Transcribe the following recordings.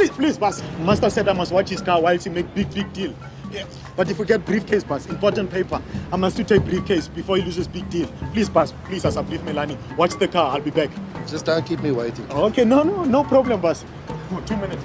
Please, please, boss. Master said I must watch his car while he make big, big deal. Yeah. But if we get briefcase, boss, important paper, I must to take briefcase before he loses big deal. Please, boss, please, as I brief Melanie, watch the car. I'll be back. Just don't keep me waiting. Okay, no, no, no problem, boss. Two minutes.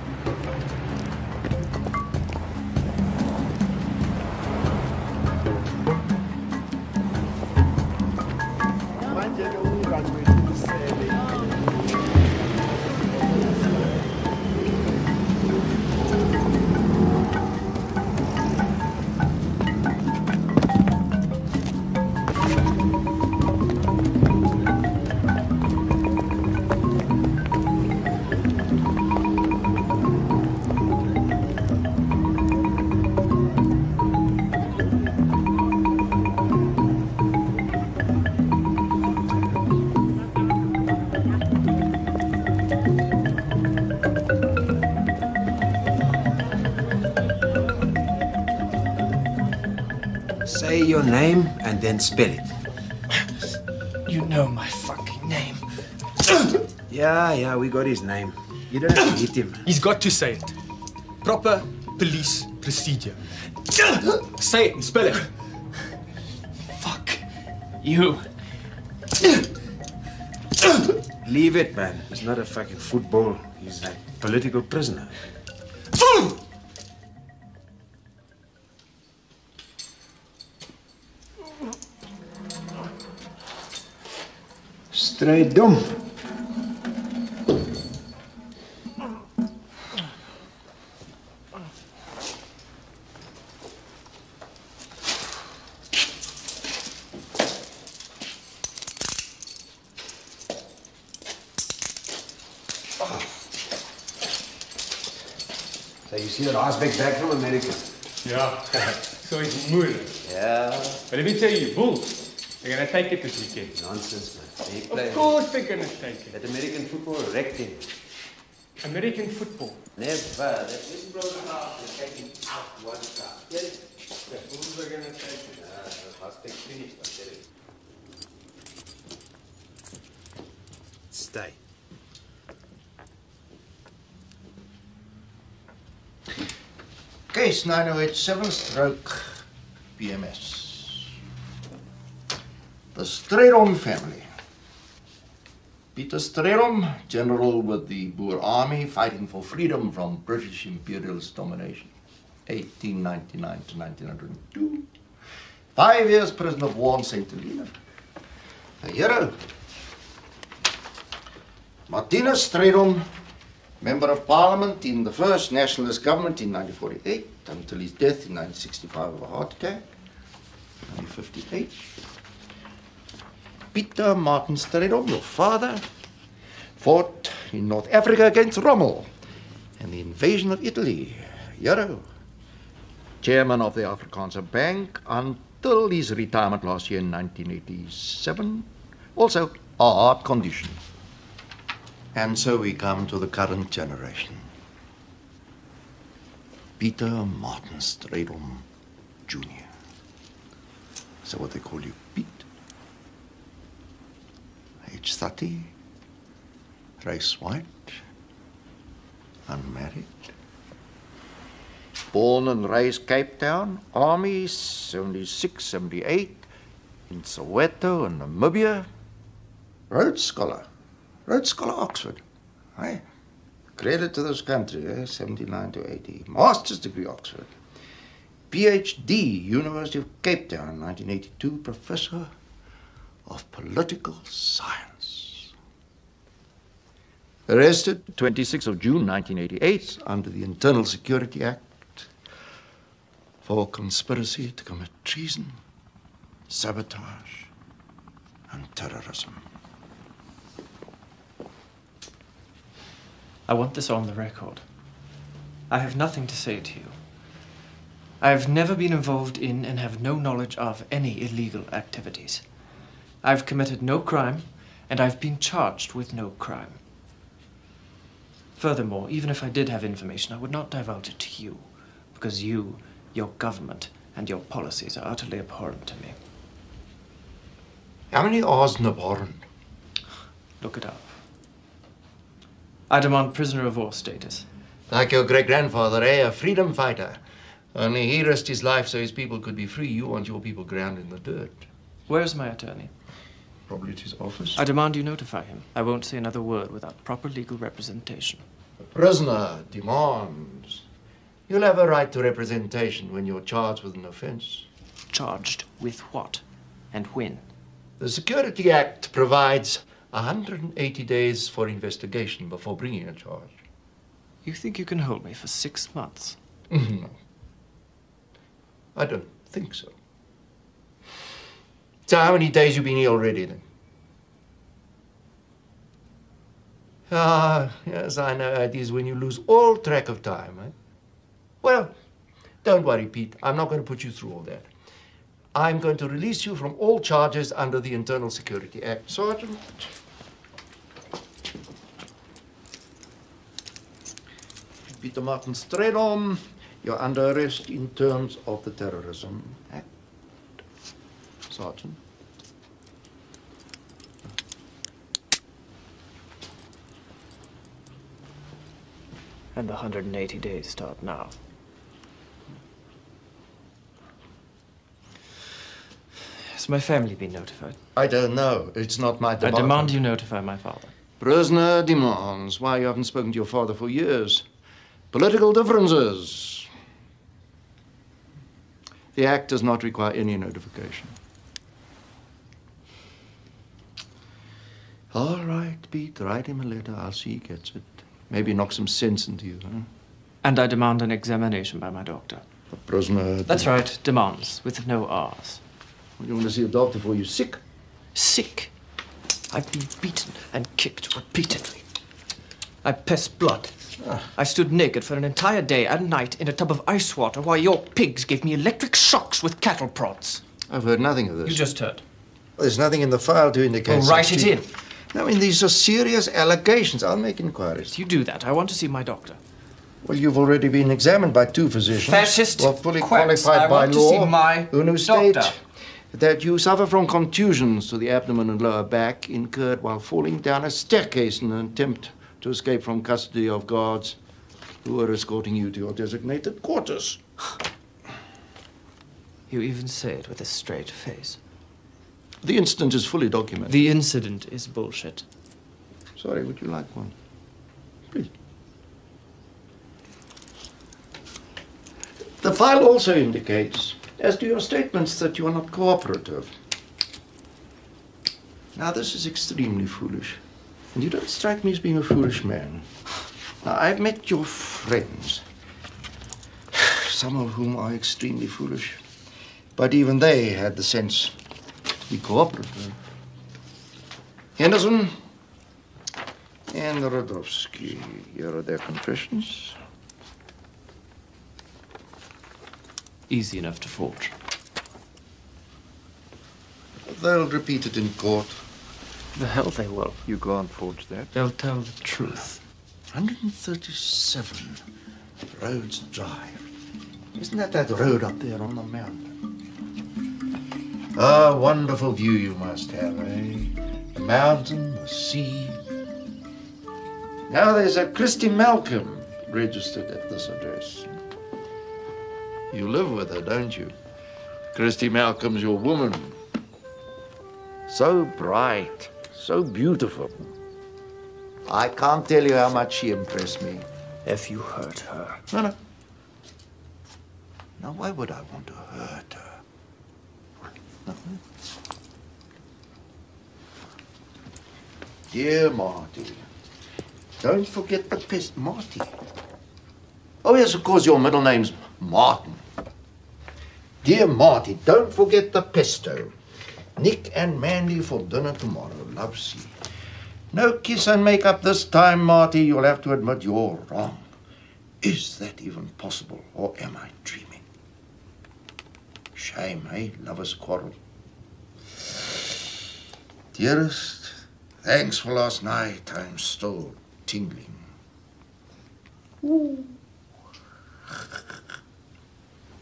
Then spell it. You know my fucking name. Yeah, yeah, we got his name. You don't have to hit him. He's got to say it. Proper police procedure. Say it and spell it. Fuck you. Leave it, man. He's not a fucking football. He's a political prisoner. Straight dom. So you see that Osbeck back from America? Yeah, so it's moeilijk. Yeah. But let me tell you, Bulls, they're gonna take it this weekend. Nonsense, man. They Of course they're gonna take it. That American football wrecked him. American football. Never. That little brother out is taking out one shot. Get it? The Bulls are gonna take it. Yeah, that's Osbeck finished, I tell you. Stay. Case 9087 stroke PMS. The Strydom family. Peter Strydom, general with the Boer Army fighting for freedom from British imperialist domination. 1899 to 1902. Five years prisoner of war in St. Helena. A hero. Martinus Strydom, Member of Parliament in the first nationalist government in 1948 until his death in 1965 of a heart attack. 1958. Peter Martin Strydom, your father, fought in North Africa against Rommel and the invasion of Italy. Hero. Chairman of the Afrikaanse Bank until his retirement last year in 1987. Also, a heart condition. And so we come to the current generation. Peter Martin Strydom Jr. So what they call you? Age 30, race white, unmarried. Born and raised Cape Town, Army 76, 78, in Soweto and Namibia. Rhodes Scholar. Rhodes Scholar Oxford. Aye. Credit to this country, eh? 79 to 80. Master's degree Oxford. PhD, University of Cape Town, 1982, Professor of Political Science. Arrested 26th of June 1988 under the Internal Security Act for conspiracy to commit treason, sabotage, and terrorism. I want this on the record. I have nothing to say to you. I have never been involved in and have no knowledge of any illegal activities. I've committed no crime, and I've been charged with no crime. Furthermore, even if I did have information, I would not divulge it to you, because you, your government, and your policies are utterly abhorrent to me. How many R's in abhorrent? Look it up. I demand prisoner of war status, Like your great grandfather, eh? A freedom fighter. Only he risked his life so his people could be free. You want your people ground in the dirt. Where's my attorney? Probably at his office. I demand you notify him. I won't say another word without proper legal representation. The prisoner demands. You'll have a right to representation when you're charged with an offense. Charged with what? And when? The Security Act provides 180 days for investigation before bringing a charge. You think you can hold me for six months? No. I don't think so. So how many days you been here already then? Ah, yes, I know it is when you lose all track of time, eh? Well, don't worry, Pete. I'm not going to put you through all that. I'm going to release you from all charges under the Internal Security Act. Sergeant. Peter Martin Strydom, you're under arrest in terms of the Terrorism Act. Sergeant. And the 180 days start now. Has my family been notified? I don't know. It's not my I demand you notify my father. Prisoner demands why you haven't spoken to your father for years. Political differences. The Act does not require any notification. All right, Pete, write him a letter. I'll see he gets it. Maybe knock some sense into you, huh? And I demand an examination by my doctor. The prisoner. That's right, demands, with no R's. You want to see a doctor for you sick? Sick. I've been beaten and kicked repeatedly. I pissed blood. Ah. I stood naked for an entire day and night in a tub of ice water while your pigs gave me electric shocks with cattle prods. I've heard nothing of this. You just heard. There's nothing in the file to indicate. Well, write it in. I mean, these are serious allegations. I'll make inquiries. You do that. I want to see my doctor. Well, you've already been examined by two physicians. Fascist Well, fully quacks. qualified I by want to law. see my who state doctor. that you suffer from contusions to the abdomen and lower back incurred while falling down a staircase in an attempt to escape from custody of guards who were escorting you to your designated quarters. You even say it with a straight face. The incident is fully documented. The incident is bullshit. Sorry, would you like one? Please. The file also indicates, as to your statements, that you are not cooperative. Now, this is extremely foolish. And you don't strike me as being a foolish man. Now, I've met your friends, some of whom are extremely foolish. But even they had the sense be cooperative. Henderson, and Rodowski. Here are their confessions. Easy enough to forge. They'll repeat it in court. The hell they will. You can't forge that. They'll tell the truth. 137 Rhodes Drive. Isn't that that road up there on the mountain? A wonderful view you must have, eh? The mountain, the sea. Now there's a Christy Malcolm registered at this address. You live with her, don't you? Christy Malcolm's your woman. So bright, so beautiful. I can't tell you how much she impressed me. If you hurt her. No, no. Now, why would I want to hurt her? Dear Marty, don't forget the pest, Marty. Oh, yes, of course, your middle name's Martin. Dear Marty, don't forget the pesto. Nick and Mandy for dinner tomorrow. Love, see. No kiss and makeup this time, Marty. You'll have to admit you're wrong. Is that even possible, or am I dreaming? Shame, eh? Lovers quarrel. Dearest, thanks for last night. I'm still tingling.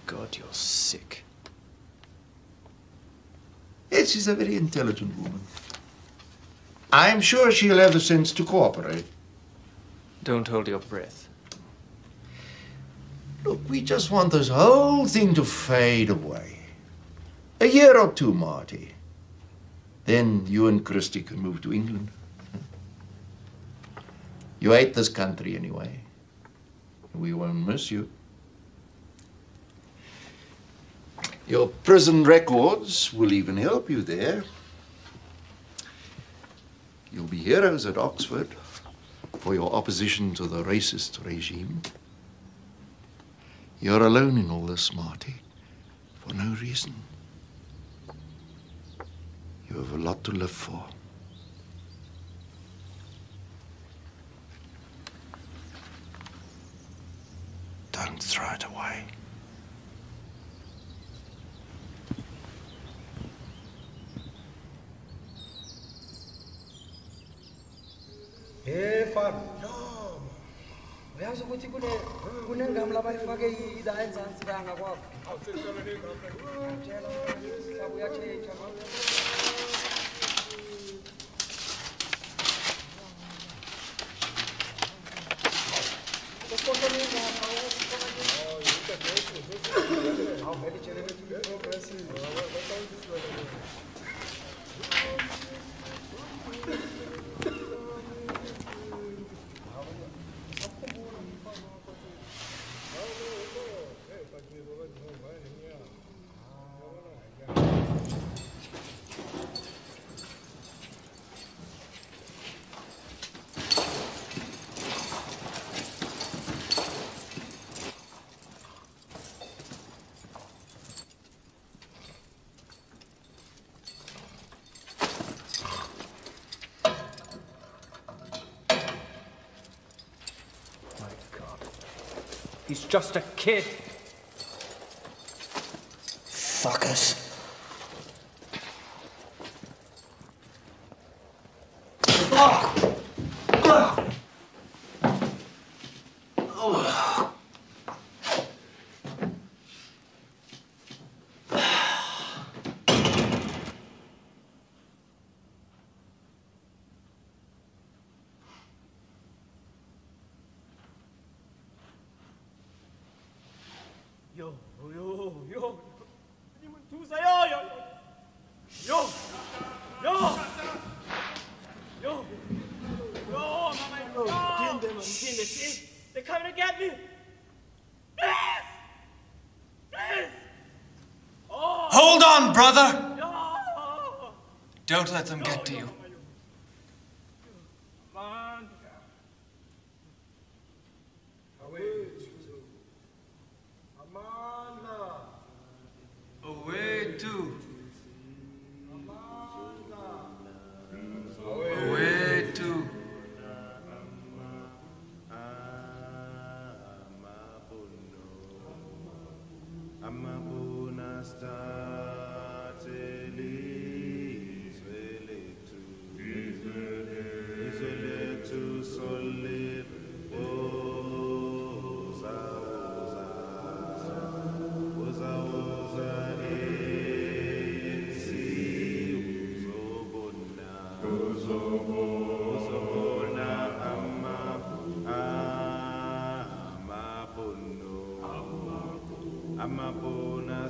God, you're sick. Yes, she's a very intelligent woman. I'm sure she'll have the sense to cooperate. Don't hold your breath. Look, we just want this whole thing to fade away. A year or two, Marty. Then you and Christy can move to England. You hate this country anyway. We won't miss you. Your prison records will even help you there. You'll be heroes at Oxford for your opposition to the racist regime. You're alone in all this, Marty, for no reason. You have a lot to live for. Don't throw it away. Eh fana uyasho ukuthi kunengama labayifake ila enzansi banga kwakho mhlawumbe uyatshentsha How many generated progress is? Just a kid. Fuckers. Amabona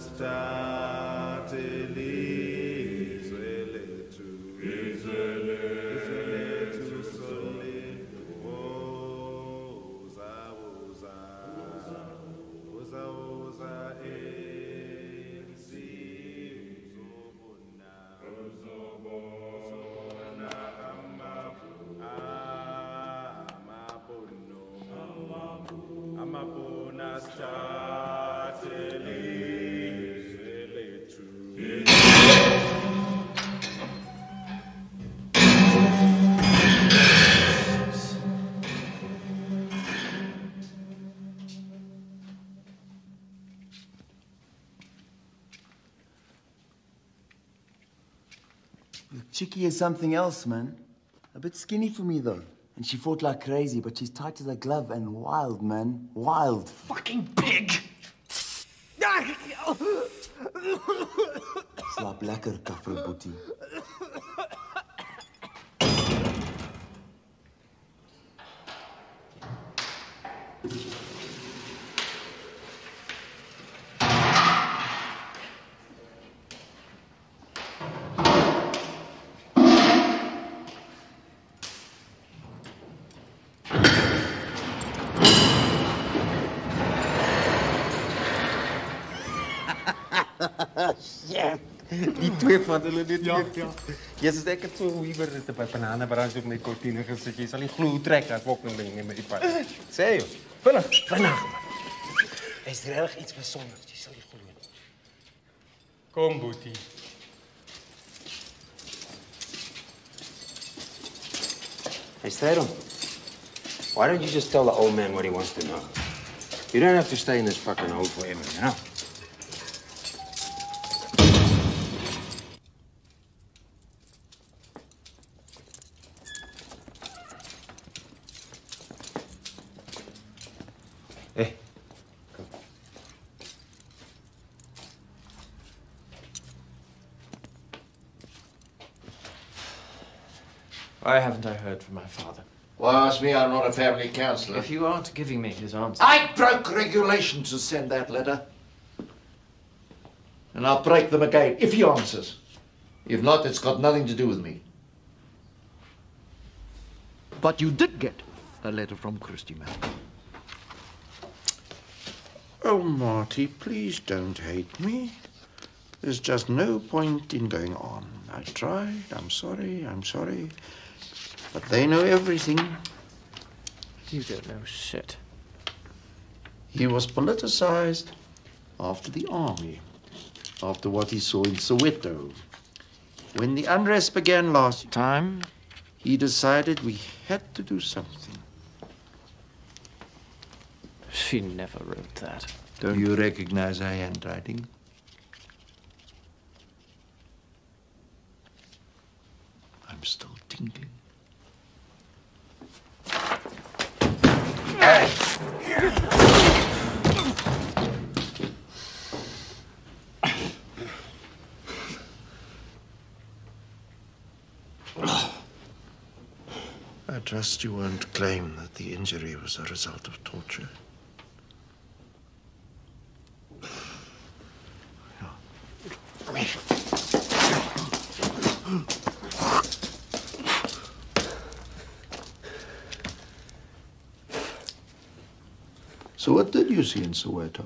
Chicky is something else, man. A bit skinny for me, though. And she fought like crazy, but she's tight as a glove and wild, man. Wild. Fucking pig! Slaap lekker, kafferboetie. Ja, van hulle net. Ja, ja. Jesus, ek het so liewer dit by bananebranche op my kortine gesit. Jy sal nie glo trek as wokkeling met die pad. Sê jy? Vinnig, vinnig. Is regtig iets besonders? Jy sal nie glo nie. Kom, Boetie. Hey, Statham. Why don't you just tell the old man what he wants to know? You don't have to stay in this fucking hole forever, you know? From my father? Well, ask me, I'm not a family counselor. If you aren't giving me his answer. I broke regulations to send that letter. And I'll break them again if he answers. If not, it's got nothing to do with me. But you did get a letter from Christy, man. Oh, Marty, please don't hate me. There's just no point in going on. I tried. I'm sorry. I'm sorry. But they know everything. You don't know shit. He was politicized after the army, after what he saw in Soweto. When the unrest began last time, he decided we had to do something. She never wrote that. Don't you recognize her handwriting? I'm still tingling. I you won't claim that the injury was a result of torture. So what did you see in Soweto?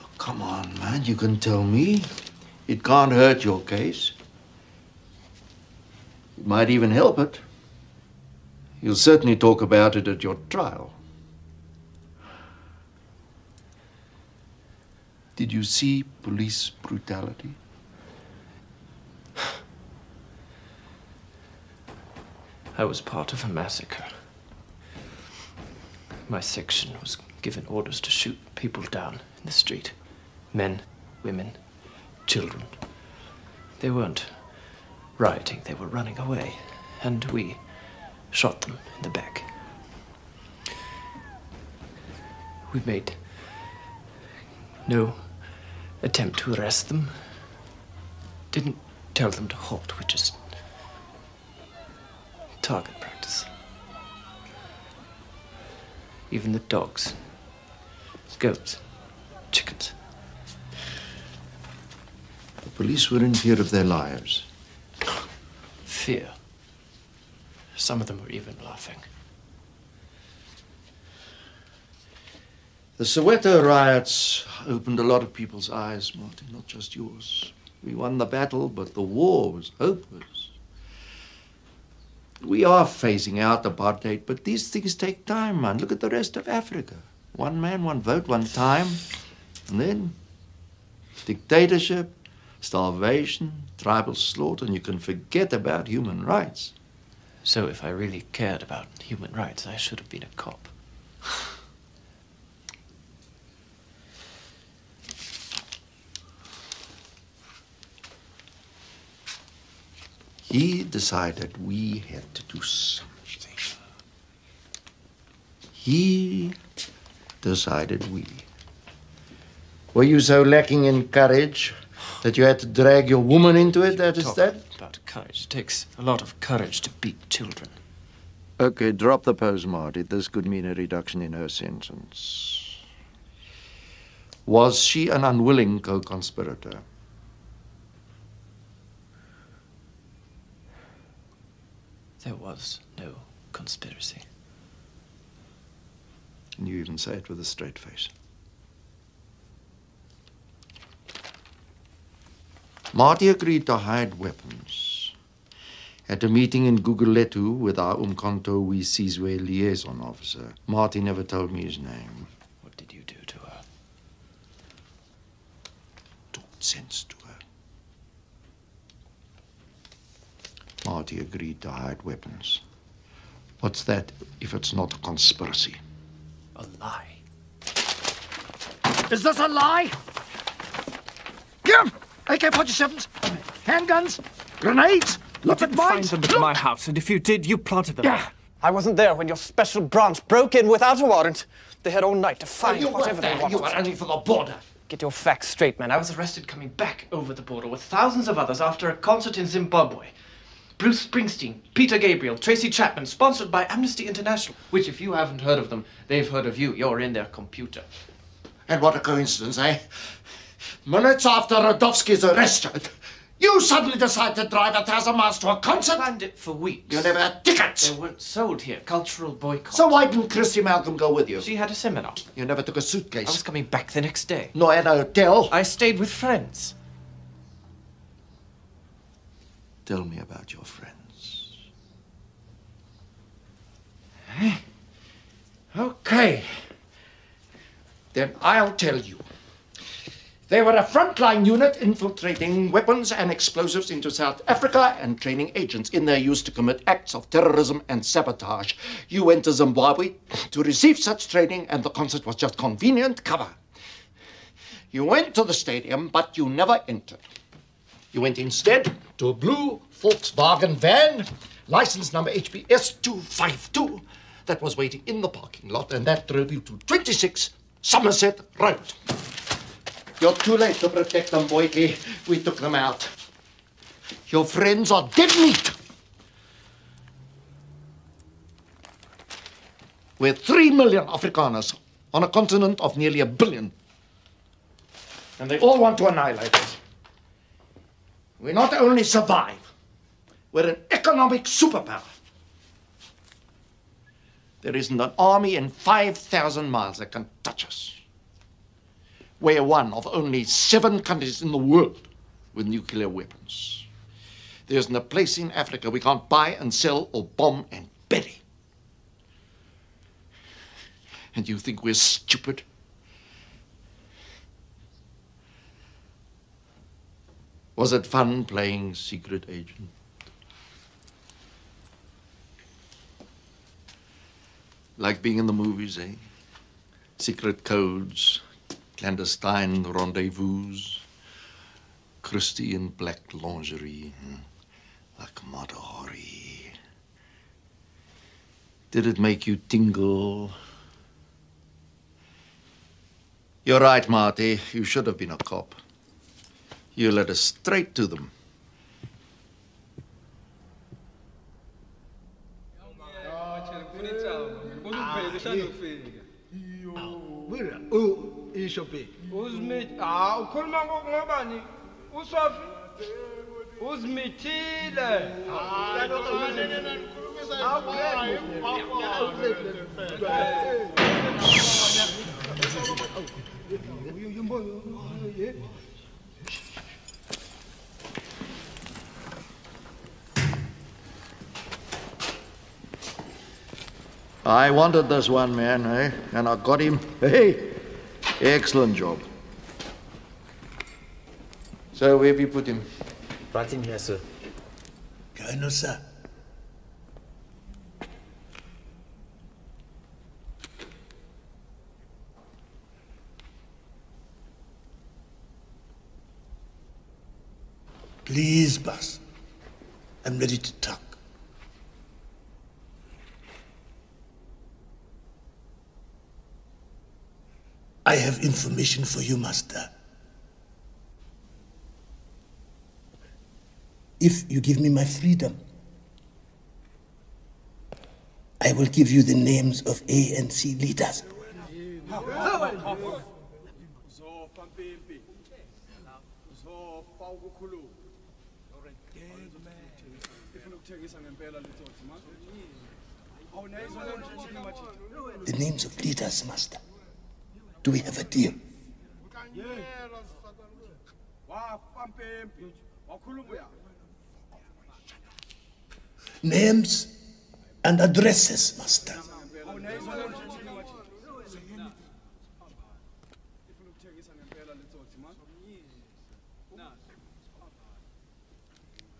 Oh, come on, man. You can tell me. It can't hurt your case. Might even help it. You'll certainly talk about it at your trial. Did you see police brutality? I was part of a massacre. My section was given orders to shoot people down in the street men, women, children. They weren't rioting, they were running away. And we shot them in the back. We made no attempt to arrest them. Didn't tell them to halt, we just target practice. Even the dogs, goats, chickens. The police were in fear of their lives. Fear. Some of them were even laughing. The Soweto riots opened a lot of people's eyes, Martin, not just yours. We won the battle, but the war was hopeless. We are phasing out apartheid, but these things take time, man. Look at the rest of Africa. One man, one vote, one time. And then dictatorship, starvation, tribal slaughter, and you can forget about human rights. So if I really cared about human rights, I should have been a cop. He decided we had to do something. He decided we. Were you so lacking in courage that you had to drag your woman into it? That is that? About courage. It takes a lot of courage to beat children. Okay, drop the pose, Marty. This could mean a reduction in her sentence. Was she an unwilling co conspirator? There was no conspiracy. And you even say it with a straight face. Marty agreed to hide weapons. At a meeting in Guguletu with our Umkhonto we Sizwe liaison officer, Marty never told me his name. What did you do to her? Talked sense to her. Marty agreed to hide weapons. What's that if it's not a conspiracy? A lie. Is this a lie? Here, AK-47s, handguns, grenades, lots of Find mines. them at my house, and if you did, you planted them. Yeah. I wasn't there when your special branch broke in without a warrant. They had all night to find you weren't whatever they there. wanted. You were only for the border. Get your facts straight, man. I was arrested coming back over the border with thousands of others after a concert in Zimbabwe. Bruce Springsteen, Peter Gabriel, Tracy Chapman, sponsored by Amnesty International, which, if you haven't heard of them, they've heard of you. You're in their computer. And what a coincidence, eh? Minutes after Radovsky's arrested, you suddenly decide to drive a thousand miles to a concert? Planned it for weeks. You never had tickets. They weren't sold here. Cultural boycott. So why didn't Christy Malcolm go with you? She had a seminar. You never took a suitcase. I was coming back the next day. Nor at a hotel. I stayed with friends. Tell me about your friends. Okay. Then I'll tell you. They were a frontline unit infiltrating weapons and explosives into South Africa and training agents in their use to commit acts of terrorism and sabotage. You went to Zimbabwe to receive such training, and the concert was just convenient cover. You went to the stadium, but you never entered. You went instead to a blue Volkswagen van, license number HBS 252, that was waiting in the parking lot, and that drove you to 26 Somerset Road. You're too late to protect them, Boyke. We took them out. Your friends are dead meat. We're three million Afrikaners on a continent of nearly a billion. And they all want to annihilate us. We not only survive, we're an economic superpower. There isn't an army in 5,000 miles that can touch us. We're one of only seven countries in the world with nuclear weapons. There isn't a place in Africa we can't buy and sell or bomb and bury. And you think we're stupid? Was it fun playing secret agent? Like being in the movies, eh? Secret codes, clandestine rendezvous, Christie in black lingerie, hmm, like Mata Hari. Did it make you tingle? You're right, Marty. You should have been a cop. You led us straight to them. Isho bheki uzimith ah ukhuluma ngobani usofi uzimithile I wanted this one man, eh? And I got him. Hey, excellent job. So where have you put him? Right in here, sir. Go no sir Please, boss. I'm ready to talk. I have information for you, Master. If you give me my freedom, I will give you the names of ANC leaders. The names of leaders, Master. Do we have a deal? Names and addresses, master.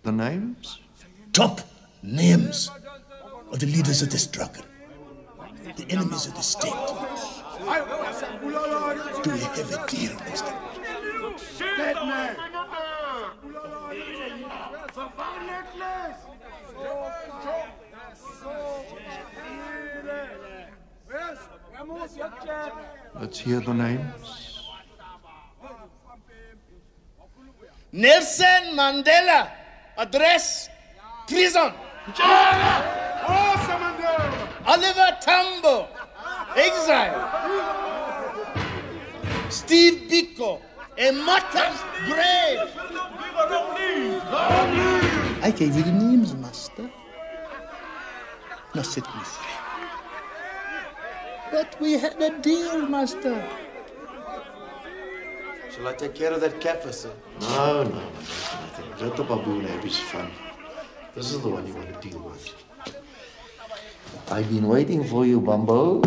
The names? Top names of the leaders of the struggle, the enemies of the state. Do we have a deal, master? Dead man! Let's hear the names. Nelson Mandela, address, prison. Oliver Tambo, exile. Steve Biko, a martyr's grave. I gave you the names, master. Now set me free. But we had a deal, master. Shall I take care of that cat, sir? No, no, no, nothing. Let the baboon have his fun. This is the one you want to deal with. I've been waiting for you, Bumbo.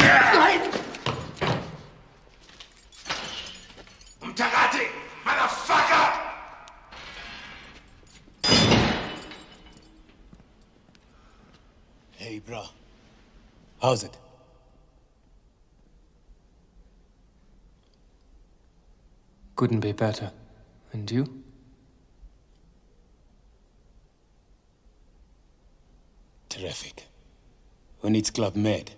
Mtakati, motherfucker! Hey, bro. How's it? Couldn't be better. And you? Terrific. Who needs Club Med?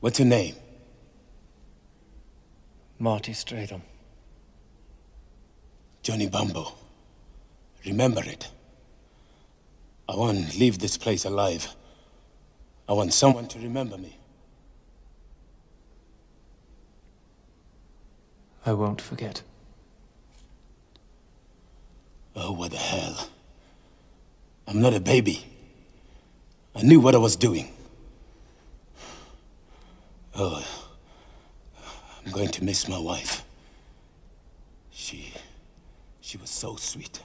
What's your name? Marty Strydom. Johnny Bumbo. Remember it. I won't leave this place alive. I want someone to remember me. I won't forget. Oh, what the hell. I'm not a baby. I knew what I was doing. Oh, I'm going to miss my wife. She. she was so sweet.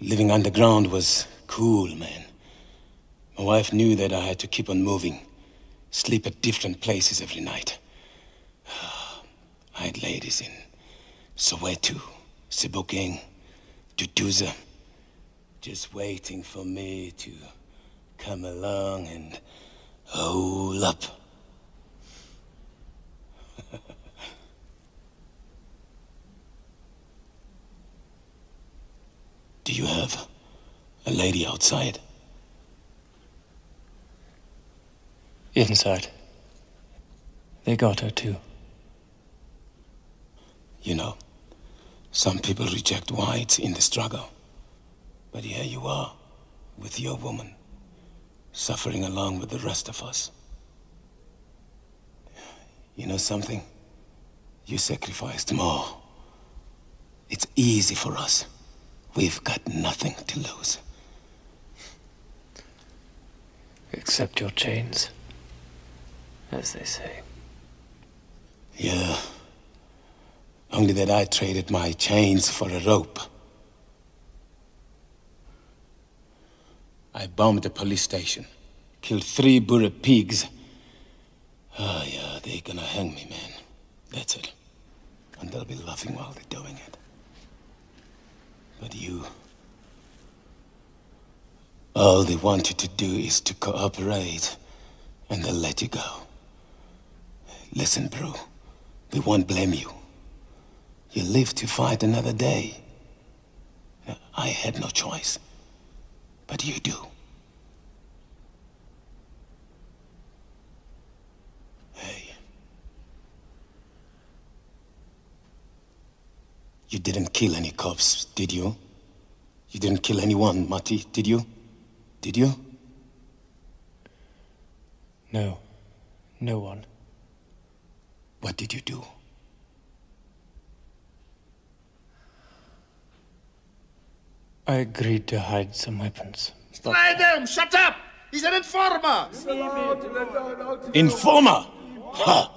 Living underground was cool, man. My wife knew that I had to keep on moving, sleep at different places every night. I had ladies in Soweto, Sebokeng, Duduza, just waiting for me to come along and hole up. Do you have a lady outside? Inside. They got her too. You know, some people reject whites in the struggle. But here you are, with your woman, suffering along with the rest of us. You know something? You sacrificed more. It's easy for us. We've got nothing to lose. Except your chains. As they say. Yeah. Only that I traded my chains for a rope. I bombed a police station, killed three Burra pigs. Ah, yeah, they're gonna hang me, man. That's it. And they'll be laughing while they're doing it. But you. All they want you to do is to cooperate, and they'll let you go. Listen, bro. We won't blame you. You live to fight another day. I had no choice. But you do. Hey. You didn't kill any cops, did you? You didn't kill anyone, Mati, did you? Did you? No. No one. What did you do? I agreed to hide some weapons. Slide him! Shut up! He's an informer! Informer? Ha!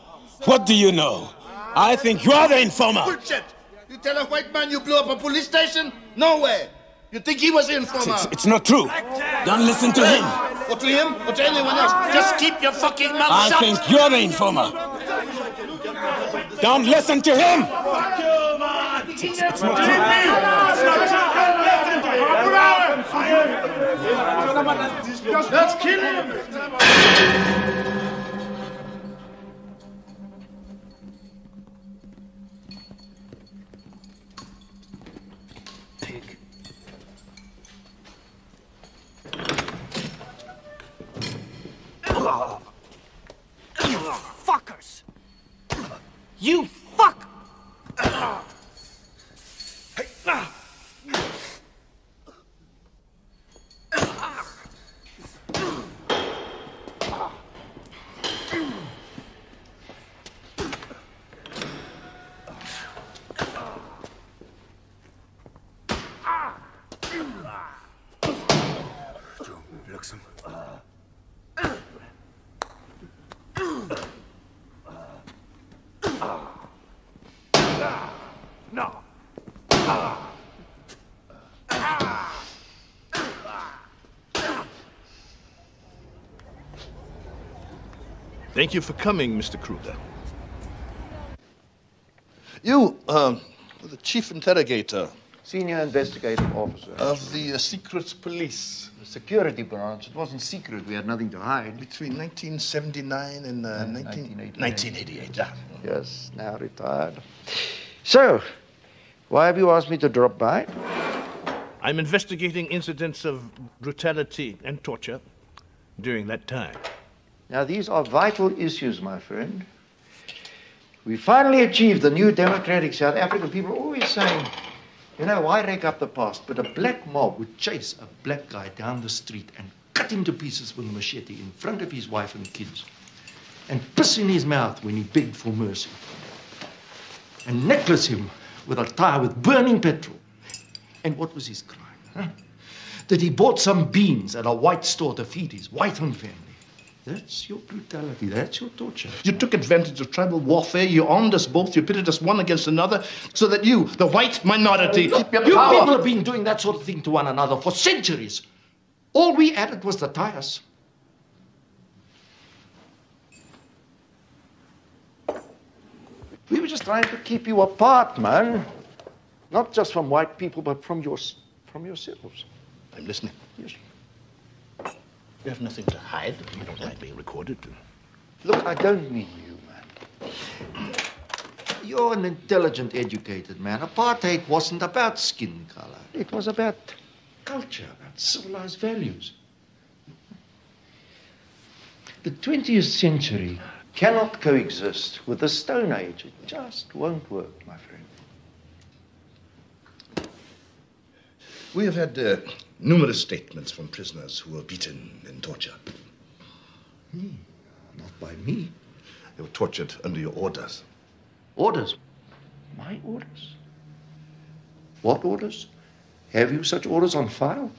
What do you know? I think you're the informer. Bullshit! You tell a white man you blew up a police station? No way! You think he was the informer? It's, it's not true. Don't listen to him. Or to him, or to anyone else. Just keep your fucking mouth I shut! I think you're the informer. Don't listen to him. It's, it's not true. Let's kill him! You fuckers! You fuck! Bliksem. No. Thank you for coming, Mr. Kruger. You, um, the chief interrogator Senior investigative officer. of the uh, secret police. The security branch. It wasn't secret. We had nothing to hide. Between 1979 and uh, 19, 1988. yeah. Yes, now retired. So, why have you asked me to drop by? I'm investigating incidents of brutality and torture during that time. Now, these are vital issues, my friend. We finally achieved the new democratic South Africa. People always saying, you know, why rake up the past? But a black mob would chase a black guy down the street and cut him to pieces with a machete in front of his wife and kids, and piss in his mouth when he begged for mercy, and necklace him with a tire with burning petrol. And what was his crime? Huh? That he bought some beans at a white store to feed his wife and family. That's your brutality. That's your torture. You took advantage of tribal warfare. You armed us both. You pitted us one against another so that you, the white minority, keep your You power. people have been doing that sort of thing to one another for centuries. All we added was the tires. We were just trying to keep you apart, man. Not just from white people, but from your, from yourselves. I'm listening. Yes. You have nothing to hide. You don't like being recorded. Look, I don't mean you, man. You're an intelligent, educated man. Apartheid wasn't about skin color. It was about culture, about civilized values. The 20th century cannot coexist with the Stone Age. It just won't work, my friend. We have had uh, numerous statements from prisoners who were beaten and tortured. Not by me. They were tortured under your orders. Orders? My orders? What orders? Have you such orders on file?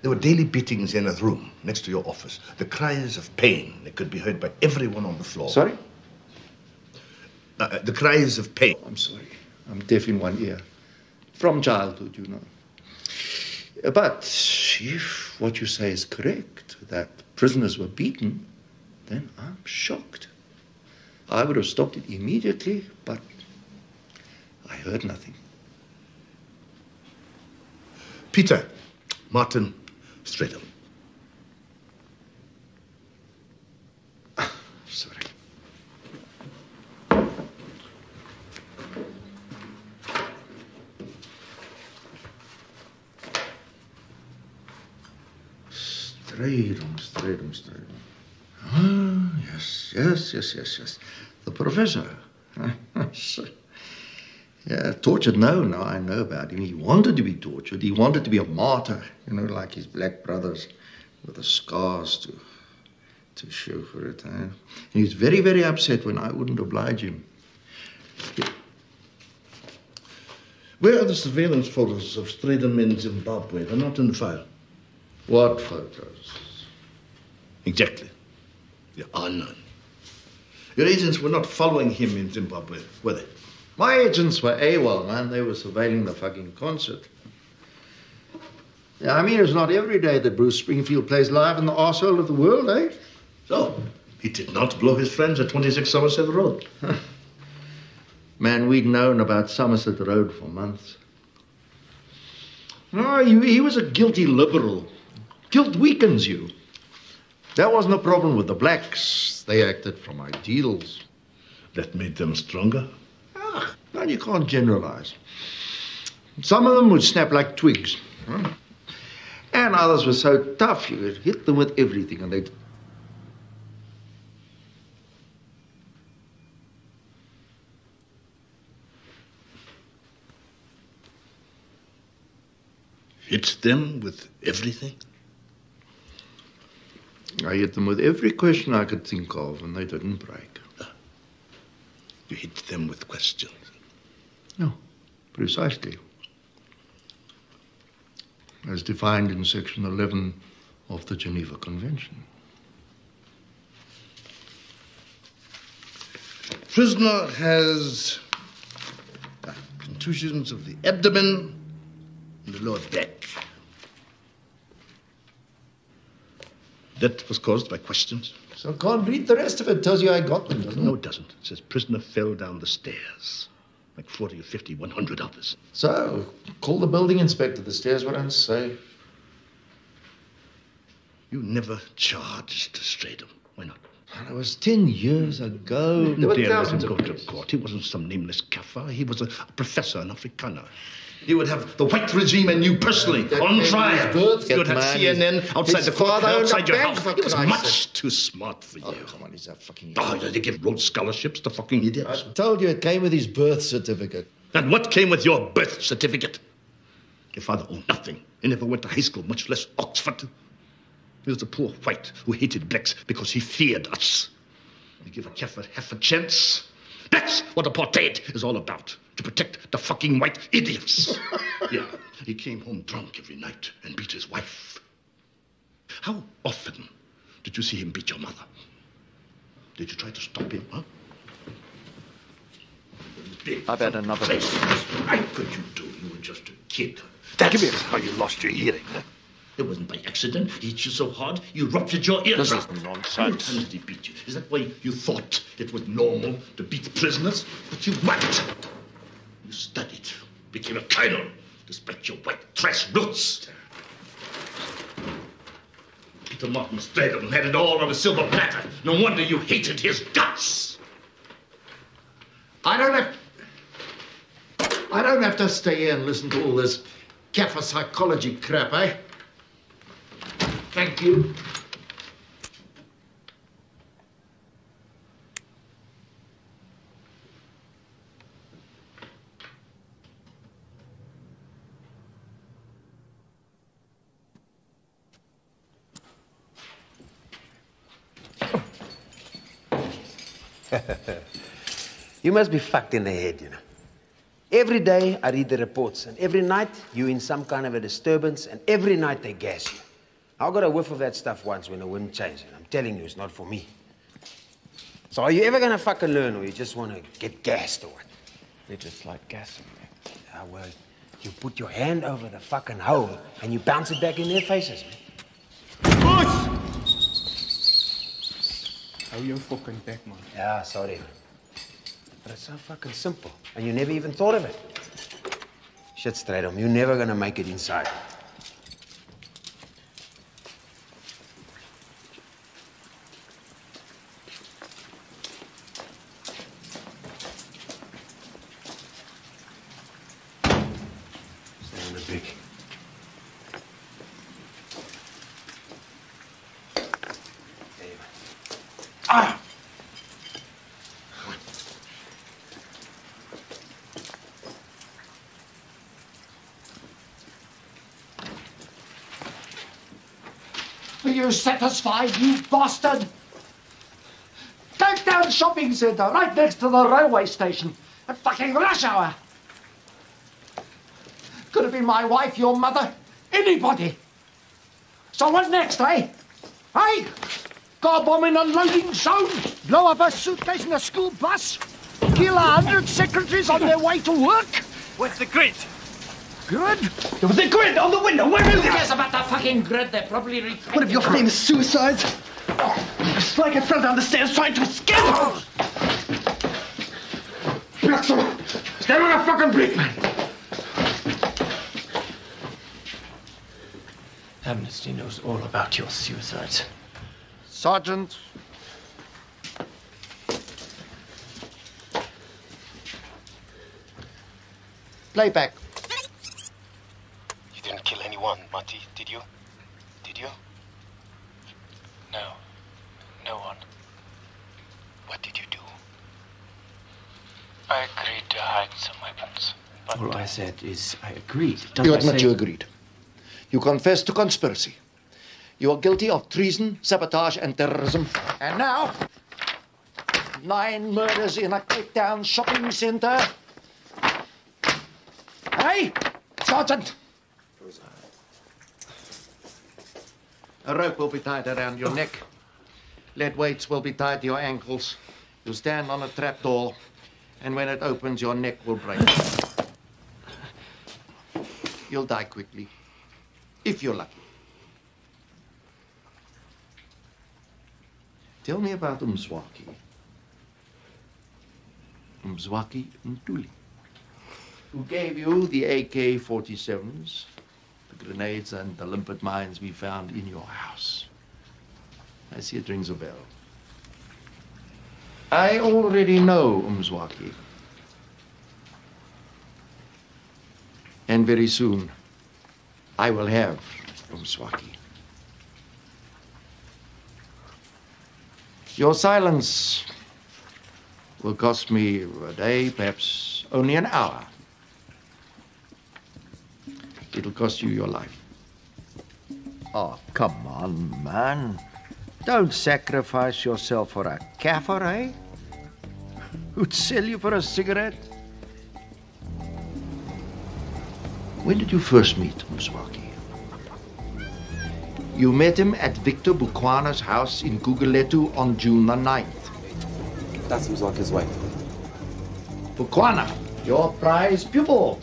There were daily beatings in a room next to your office. The cries of pain that could be heard by everyone on the floor. Sorry? Uh, uh, the cries of pain. I'm sorry. I'm deaf in one ear. From childhood, you know. But if what you say is correct, that prisoners were beaten, then I'm shocked. I would have stopped it immediately, but I heard nothing. Peter Martin Strydom. Sorry. Strydom, Strydom, Strydom. Ah, yes, yes, yes, yes, yes. The professor. So- yeah, tortured, no, no, I know about him. He wanted to be tortured. He wanted to be a martyr, you know, like his black brothers with the scars to, to show for it. Eh? And he was very, very upset when I wouldn't oblige him. Where are the surveillance photos of Strydom in Zimbabwe? They're not in the file. What photos? Exactly. There are none. Your agents were not following him in Zimbabwe, were they? My agents were AWOL, man. They were surveilling the fucking concert. Yeah, I mean, it's not every day that Bruce Springsteen plays live in the arsehole of the world, eh? So, he did not blow his friends at 26 Somerset Road. Man, we'd known about Somerset Road for months. No, he, he was a guilty liberal. Guilt weakens you. That wasn't a problem with the blacks. They acted from ideals. That made them stronger? Ah, no, you can't generalize. Some of them would snap like twigs. huh? And others were so tough you could hit them with everything and they'd. Hit them with everything? I hit them with every question I could think of and they didn't break. You hit them with questions. No, precisely. As defined in Section 11 of the Geneva Convention. Prisoner has contusions of the abdomen and the lower back. That was caused by questions. So can't read the rest of it. Tells you I got them, doesn't No, it? it doesn't. It says prisoner fell down the stairs. Like 40 or 50, 100 others. So, call the building inspector. The stairs were unsafe. You never charged Strydom. Why not? It was ten years ago. There were dare let him thousands go to court. He wasn't some nameless kafir. He was a, a professor, an Afrikaner. He would have the white regime and you personally on trial. You would have. CNN outside the court, father owned a outside your house. He was much too smart for oh, you. Oh, come on, he's a fucking Oh, they give Rhodes scholarships to fucking idiots. I told you it came with his birth certificate. And what came with your birth certificate? Your father owned nothing. He never went to high school, much less Oxford. He was a poor white who hated blacks because he feared us. We give a Kafir half a chance. That's what apartheid is all about. To protect the fucking white idiots. yeah, he came home drunk every night and beat his wife. How often did you see him beat your mother? Did you try to stop him, huh? I've had another. Right could you do? You were just a kid. That's how you lost your hearing. Huh? It wasn't by accident. He hit you so hard, you ruptured your ears. This is How many nonsense. times did he beat you? Is that why you thought it was normal to beat prisoners? But you weren't. You studied, became a colonel, despite your white trash roots. Peter Martin and had it all on a silver platter. No wonder you hated his guts. I don't have. I don't have to stay here and listen to all this Kafir psychology crap, eh? Thank you. You must be fucked in the head, you know. Every day I read the reports, and every night you're in some kind of a disturbance, and every night they gas you. I got a whiff of that stuff once when the wind changed, and I'm telling you, it's not for me. So are you ever gonna fucking learn, or you just wanna get gassed or what? They just like gassing me. Ah, well, you put your hand over the fucking hole, and you bounce it back in their faces, man. Hou jou fucking back, man. Yeah, sorry. But it's so fucking simple. And you never even thought of it. Shit, Strydom, you're never gonna make it inside. Stay on the big. There you go. Ah! Are you satisfied, you bastard? Cape Town Shopping Centre, right next to the railway station, at fucking rush hour. Could have been my wife, your mother, anybody. So what next, eh? Hey? Car bomb in a loading zone? Blow up a suitcase in a school bus? Kill a hundred secretaries on their way to work? Where's the grid? Grid? a grid on the window. Where is Who it? cares about that fucking grid? They're probably repainting One of your famous suicides. It's like I fell down the stairs trying to escape. Blitzer! Stand on a fucking brick, man. Amnesty knows all about your suicides. Sergeant. Playback. You didn't kill anyone, Mati, did you? Did you? No. No one. What did you do? I agreed to hide some weapons. All I said is I agreed. Does You I admit say- you agreed. You confess to conspiracy. You are guilty of treason, sabotage, and terrorism. And now, nine murders in a Cape Town shopping center. Hey, Sergeant! A rope will be tied around your neck. Lead weights will be tied to your ankles. You stand on a trap door, and when it opens, your neck will break. You'll die quickly, if you're lucky. Tell me about Umzwaki. Umzwaki Ntuli, who gave you the AK 47s, the grenades, and the limpet mines we found in your house. I see it rings a bell. I already know Umzwaki. And very soon, I will have Umswaki. Your silence will cost me a day, perhaps only an hour. It'll cost you your life. Oh, come on, man. Don't sacrifice yourself for a kaffir, eh? Who'd sell you for a cigarette? When did you first meet Mswaki? You met him at Victor Bukwana's house in Guguletu on June the 9th. That's Mzwaki's wife. Bukwana, your prize pupil.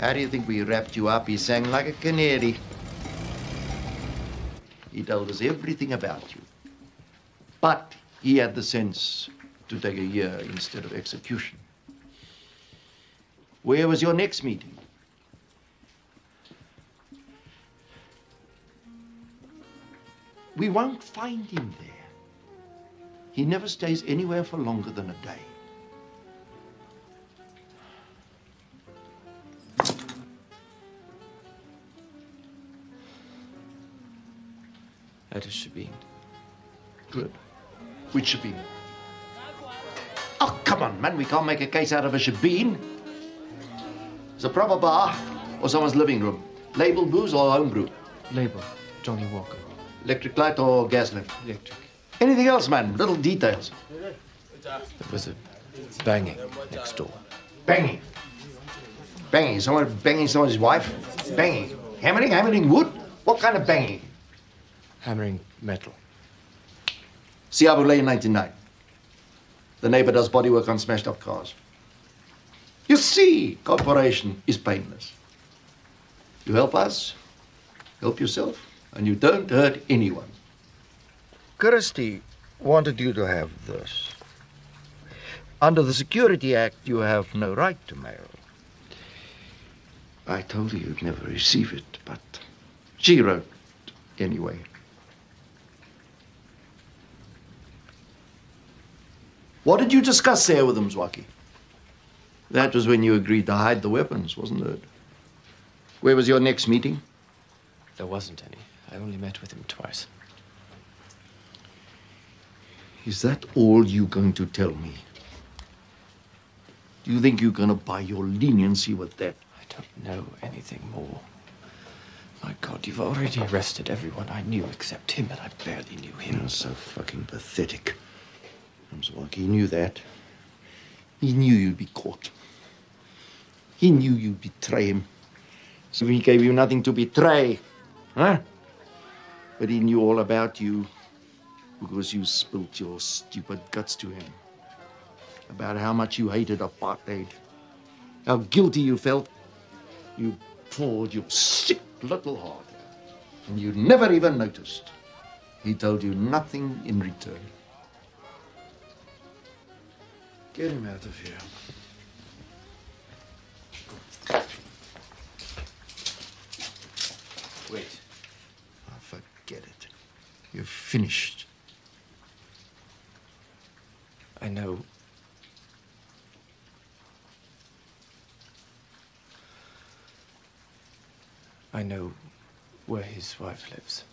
How do you think we wrapped you up? He sang like a canary. He told us everything about you. But he had the sense to take a year instead of execution. Where was your next meeting? We won't find him there. He never stays anywhere for longer than a day. That is shebeen. Good. Which shebeen? Oh, come on, man. We can't make a case out of a shebeen. A proper bar or someone's living room. Label booze or home brew? Label. Johnnie Walker. Electric light or gas lamp? Electric. Anything else, man? Little details. There was a banging next door. Banging. Banging. Someone banging someone's wife? Banging. Hammering? Hammering wood? What kind of banging? Hammering metal. Siabu Lane 99. The neighbor does body work on smashed up cars. You see, cooperation is painless. You help us, help yourself, and you don't hurt anyone. Christie wanted you to have this. Under the Security Act, you have no right to mail. I told her you'd never receive it, but she wrote anyway. What did you discuss there with Mzwaki? That was when you agreed to hide the weapons, wasn't it? Where was your next meeting? There wasn't any. I only met with him twice. Is that all you're going to tell me? Do you think you're going to buy your leniency with that? I don't know anything more. My God, you've already arrested everyone I knew except him, and I barely knew him. You're so fucking pathetic. Mzwaki knew that. He knew you'd be caught. He knew you'd betray him. So he gave you nothing to betray. Huh? But he knew all about you because you spilt your stupid guts to him. About how much you hated apartheid. How guilty you felt. You poured your sick little heart out. And you never even noticed. He told you nothing in return. Get him out of here. Wait. Oh, forget it. You're finished. I know. I know where his wife lives.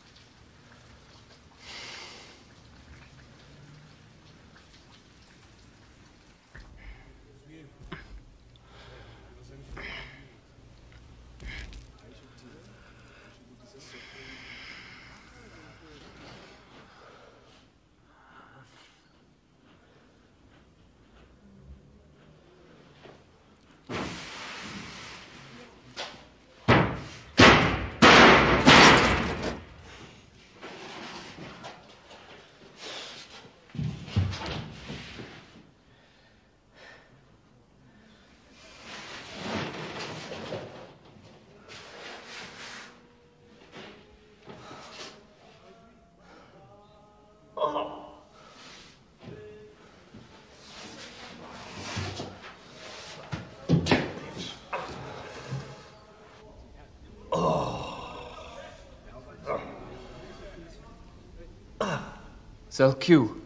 Cell Q.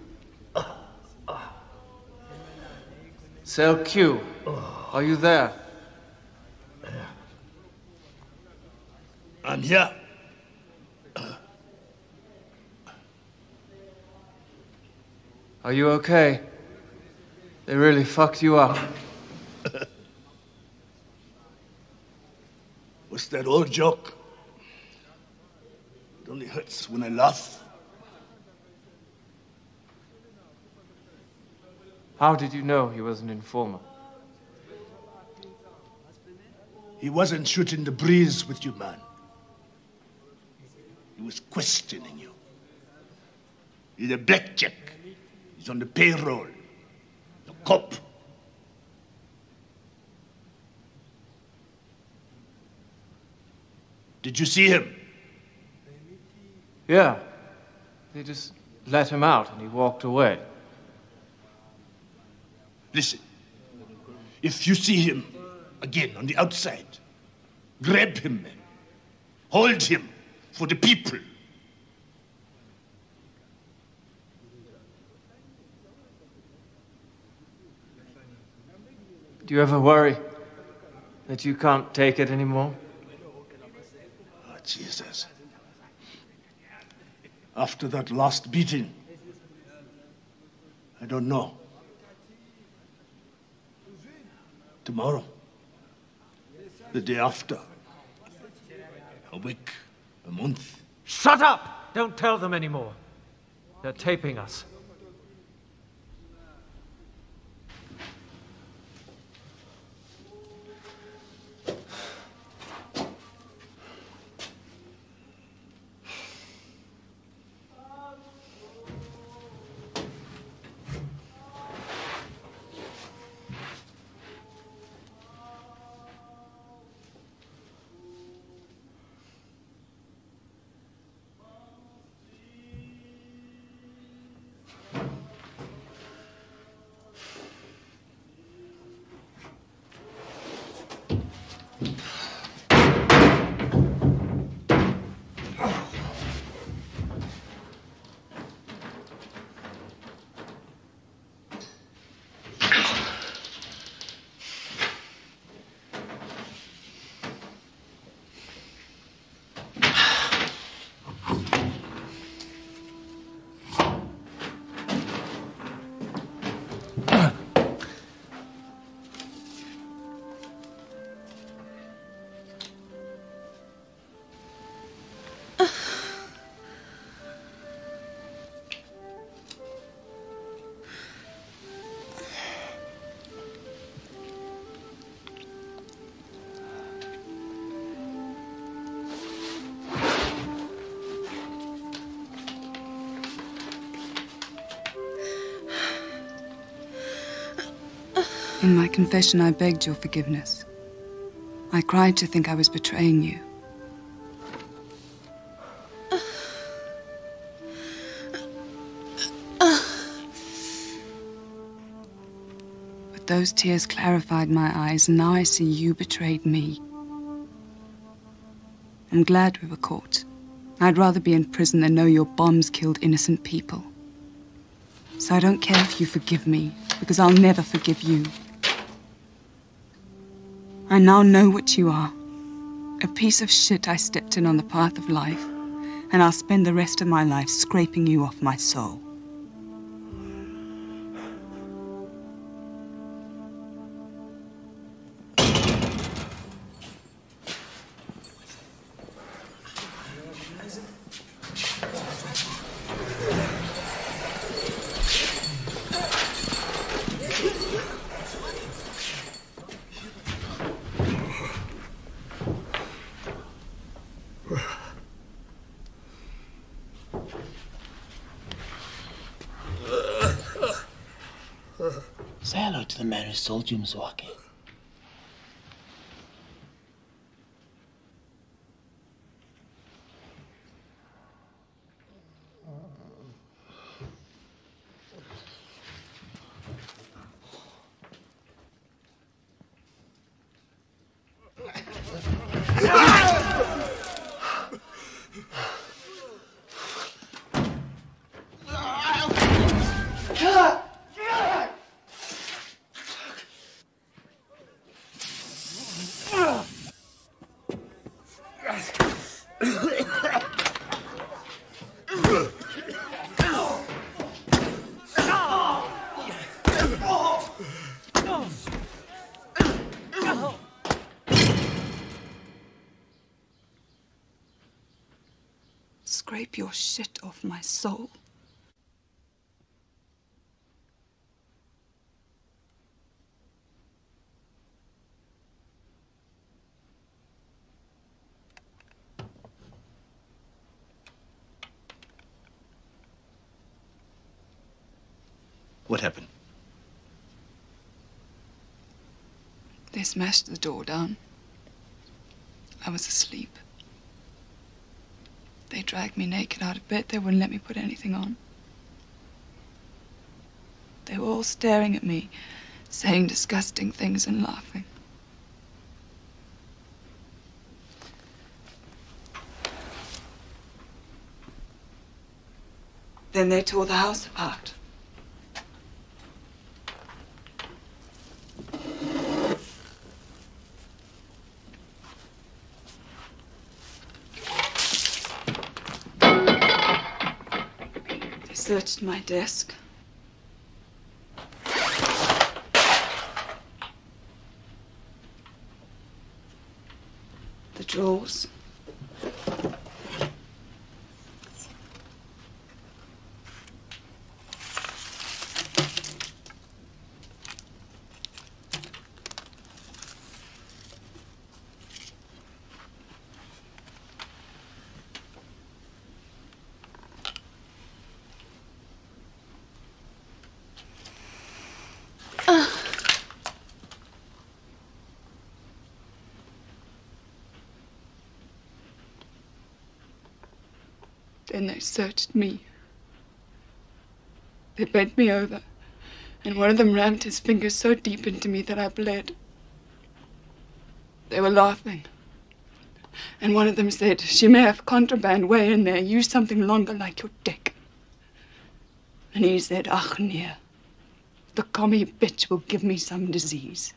Cell Q. Are you there? I'm here. Are you okay? They really fucked you up. What's that old joke? It only hurts when I laugh. How did you know he was an informer? He wasn't shooting the breeze with you, man. He was questioning you. He's a blackjack. He's on the payroll. A cop. Did you see him? Yeah. They just let him out and he walked away. Listen. If you see him again on the outside, grab him, man. Hold him for the people. Do you ever worry that you can't take it anymore? Oh, Jesus. After that last beating, I don't know. Tomorrow, the day after, a week, a month. Shut up! Don't tell them anymore. They're taping us. In my confession, I begged your forgiveness. I cried to think I was betraying you. But those tears clarified my eyes, and now I see you betrayed me. I'm glad we were caught. I'd rather be in prison than know your bombs killed innocent people. So I don't care if you forgive me, because I'll never forgive you. I now know what you are. A piece of shit I stepped in on the path of life, and I'll spend the rest of my life scraping you off my soul. Man who Scrape your shit off my soul. They smashed the door down. I was asleep. They dragged me naked out of bed. They wouldn't let me put anything on. They were all staring at me, saying disgusting things and laughing. Then they tore the house apart. They searched my desk. The drawers. Then they searched me. They bent me over, and one of them rammed his fingers so deep into me that I bled. They were laughing. And one of them said, She may have contraband way in there. Use something longer like your dick. And he said, Ach, nee. The commie bitch will give me some disease.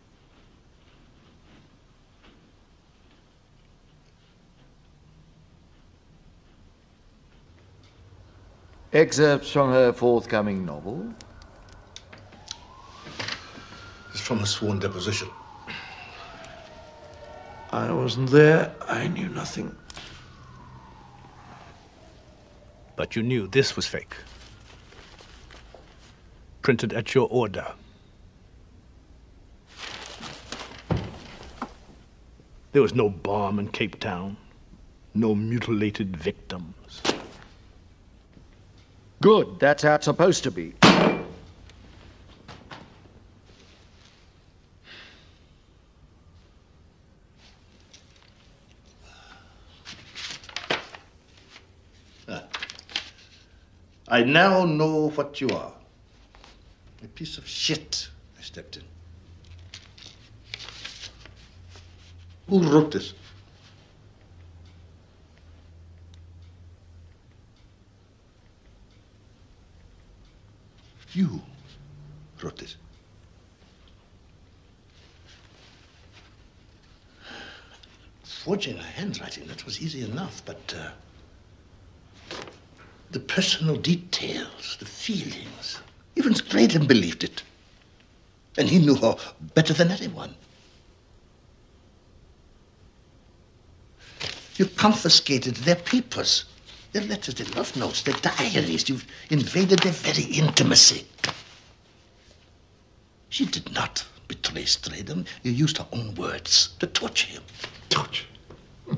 Excerpts from her forthcoming novel. It's from a sworn deposition. I wasn't there. I knew nothing. But you knew this was fake. Printed at your order. There was no bomb in Cape Town, no mutilated victims. Good, that's how it's supposed to be. Ah. I now know what you are. A piece of shit I stepped in. Who wrote this? You wrote this. Forging a handwriting, that was easy enough, but uh, the personal details, the feelings, even Strydom believed it. And he knew her better than anyone. You confiscated their papers, their letters, their love notes, their diaries. You've invaded their very intimacy. She did not betray Strydom. You used her own words to torture him. Torture?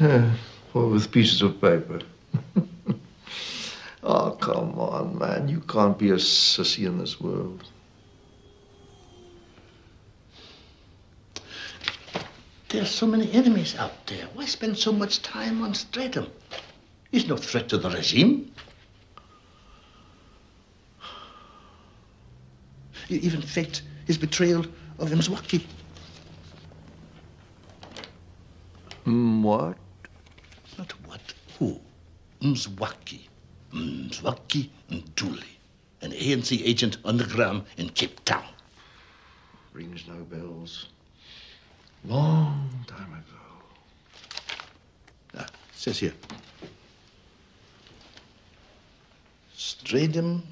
Yeah, or with pieces of paper. oh, come on, man. You can't be a sissy in this world. There are so many enemies out there. Why spend so much time on Strydom? He's no threat to the regime. You even faked his betrayal of Mzwaki. Mm, what? Not what, who? Mzwaki. Mzwaki Nduli, an ANC agent underground in Cape Town. Rings no bells. Long time ago. Ah, it says here. Strydom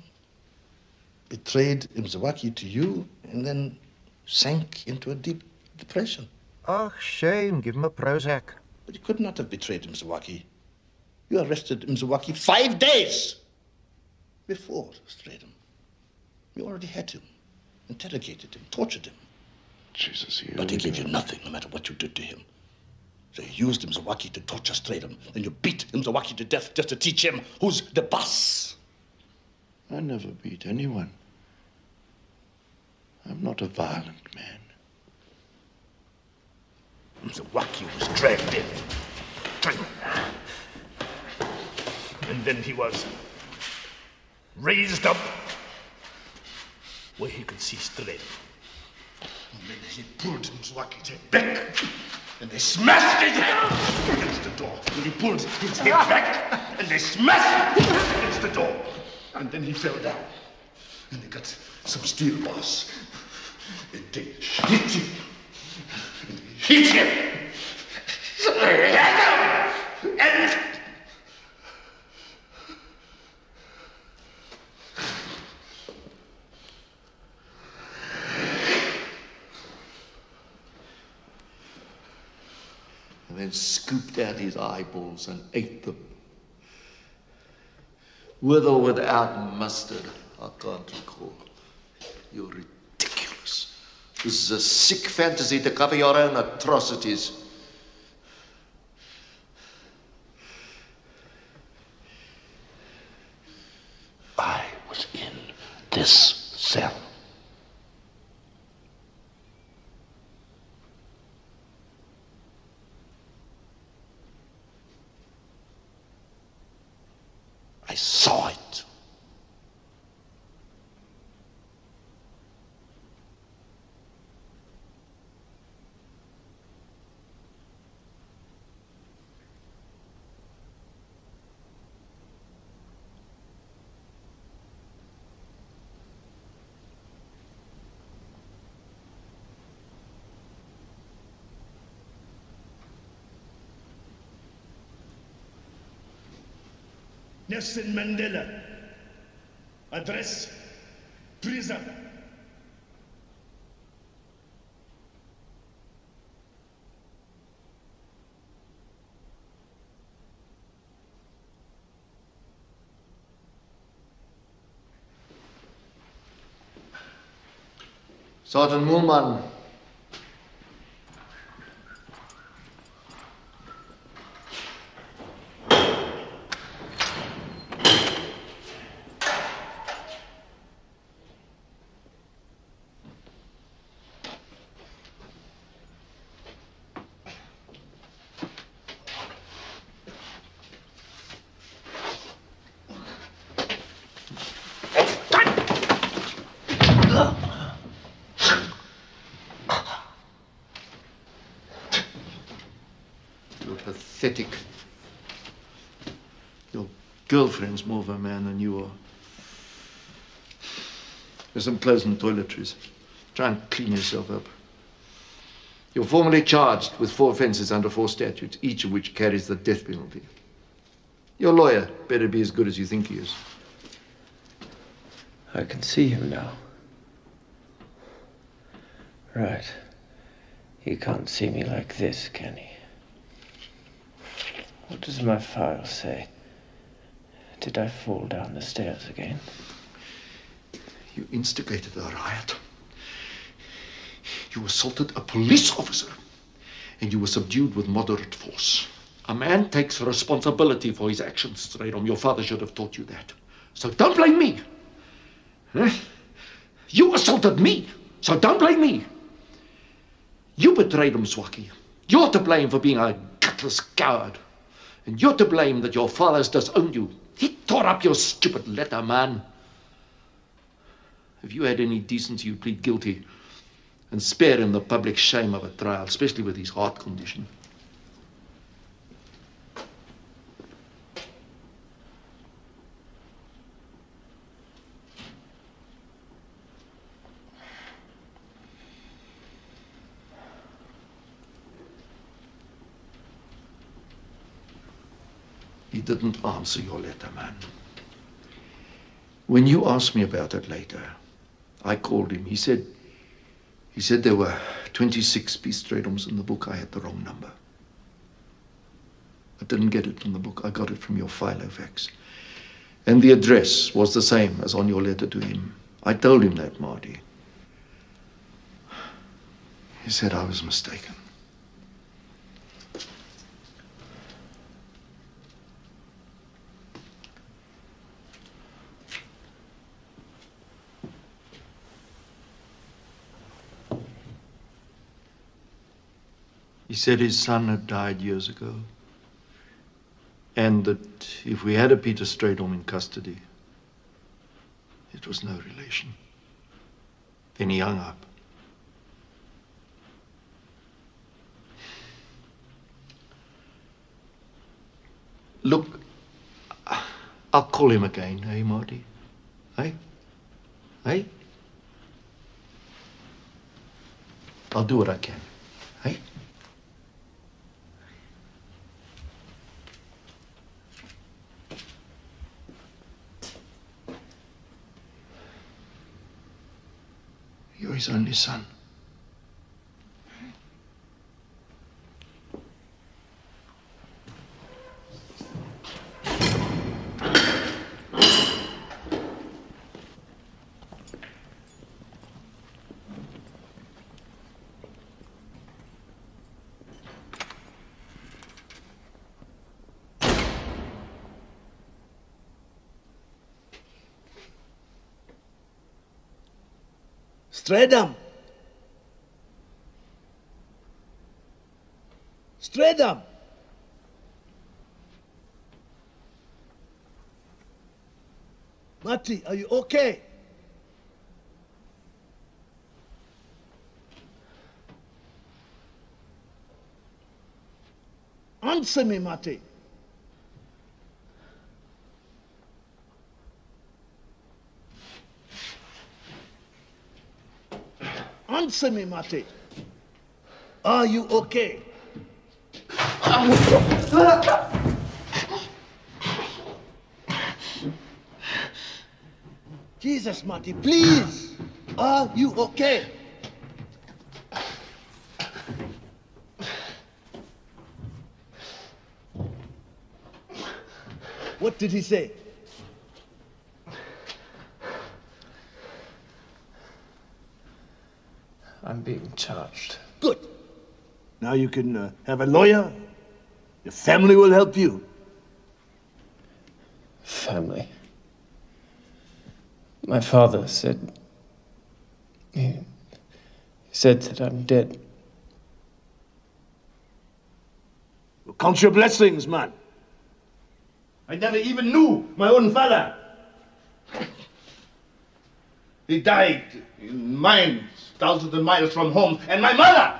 betrayed Mzwaki to you and then sank into a deep depression. Oh, shame. Give him a Prozac. But you could not have betrayed Mzwaki. You arrested Mzwaki five days before Strydom. You already had him, interrogated him, tortured him. Jesus, here But he gave you nothing, no matter what you did to him. So you used Mzawaki to torture Strydom. Then you beat Mzawaki to death just to teach him who's the boss. I never beat anyone. I'm not a violent man. Mzawaki was dragged in. Dragged. And then he was raised up where he could see Strydom. And then he pulled Mzwaki's head back. And they smashed his head against the door. And he pulled his head back. And they smashed it against the door. And then he fell down. And they got some steel bars. And they hit him. And they hit him. And And then scooped out his eyeballs and ate them. With or without mustard, I can't recall. You're ridiculous. This is a sick fantasy to cover your own atrocities. I was in this cell. Saw Nelson Mandela. Address prison. Sergeant Moelman. Your girlfriend's more of a man than you are. There's some clothes the toiletries. Try and clean yourself up. You're formally charged with four offences under four statutes, each of which carries the death penalty. Your lawyer better be as good as you think he is. I can see him now. Right. He can't see me like this, can he? What does my file say? Did I fall down the stairs again? You instigated a riot. You assaulted a police officer. And you were subdued with moderate force. A man takes responsibility for his actions, Strydom. Your father should have taught you that. So don't blame me. Huh? You assaulted me, so don't blame me. You betrayed him, Swaki. You're to blame for being a gutless coward. And you're to blame that your father's disowned you. He tore up your stupid letter, man. If you had any decency, you'd plead guilty and spare him the public shame of a trial, especially with his heart condition. Didn't answer your letter, man. When you asked me about it later, I called him. He said, he said there were 26 peace stratums in the book. I had the wrong number. I didn't get it from the book. I got it from your Filofax. And the address was the same as on your letter to him. I told him that, Marty. He said I was mistaken. He said his son had died years ago. And that if we had a Peter Strydom in custody, it was no relation. Then he hung up. Look, I'll call him again, eh, Marty? Hey? Hey? I'll do what I can. Hey? His only son. Strydom. Strydom. Mati, are you okay? Answer me, Mati. Answer me, Mati. Are you okay? Jesus, Mati, please. Are you okay? What did he say? I'm being charged. Good. Now you can uh, have a lawyer. Your family will help you. Family. My father said. He said that I'm dead. Well, count your blessings, man. I never even knew my own father. He died in mines thousands of miles from home. And my mother,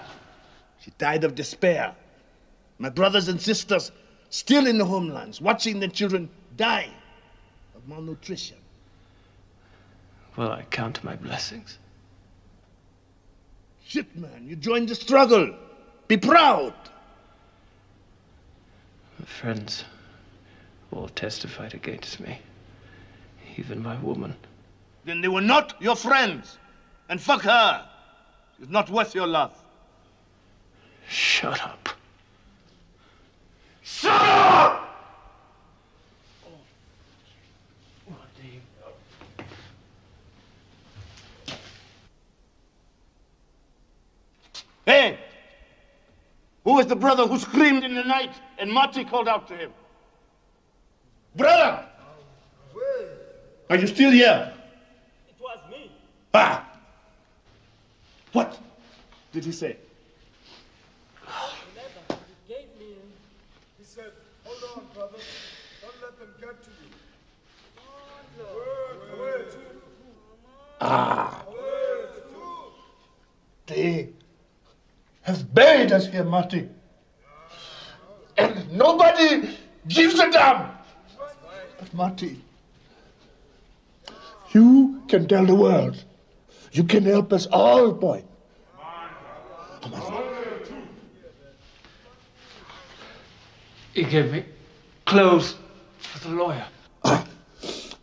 she died of despair. My brothers and sisters still in the homelands, watching their children die of malnutrition. Well, I count my blessings. Shit, man, you joined the struggle. Be proud. My friends all testified against me. Even my woman. Then they were not your friends. And fuck her. She's not worth your love. Shut up. Shut up! Hey! Who is the brother who screamed in the night and Marty called out to him? Brother! Are you still here? It was me. Ah! What did he say? Remember, he gave me. He said, "Hold on, brother. Don't let them get to you." Word, word. Ah! They have buried us here, Marty. And nobody gives a damn. But Marty, you can tell the world. You can help us all, boy. He gave me clothes for the lawyer.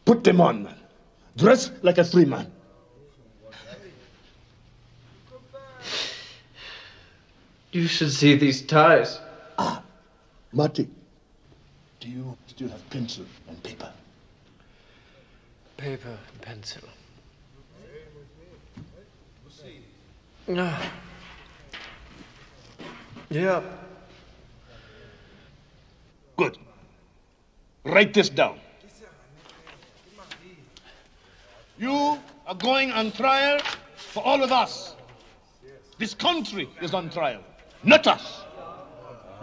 Put them on, man. Dress like a free man. You should see these ties. Ah, Marty, do you still have pencil and paper? Paper and pencil. No. Yeah. Good. Write this down. You are going on trial for all of us. This country is on trial, not us.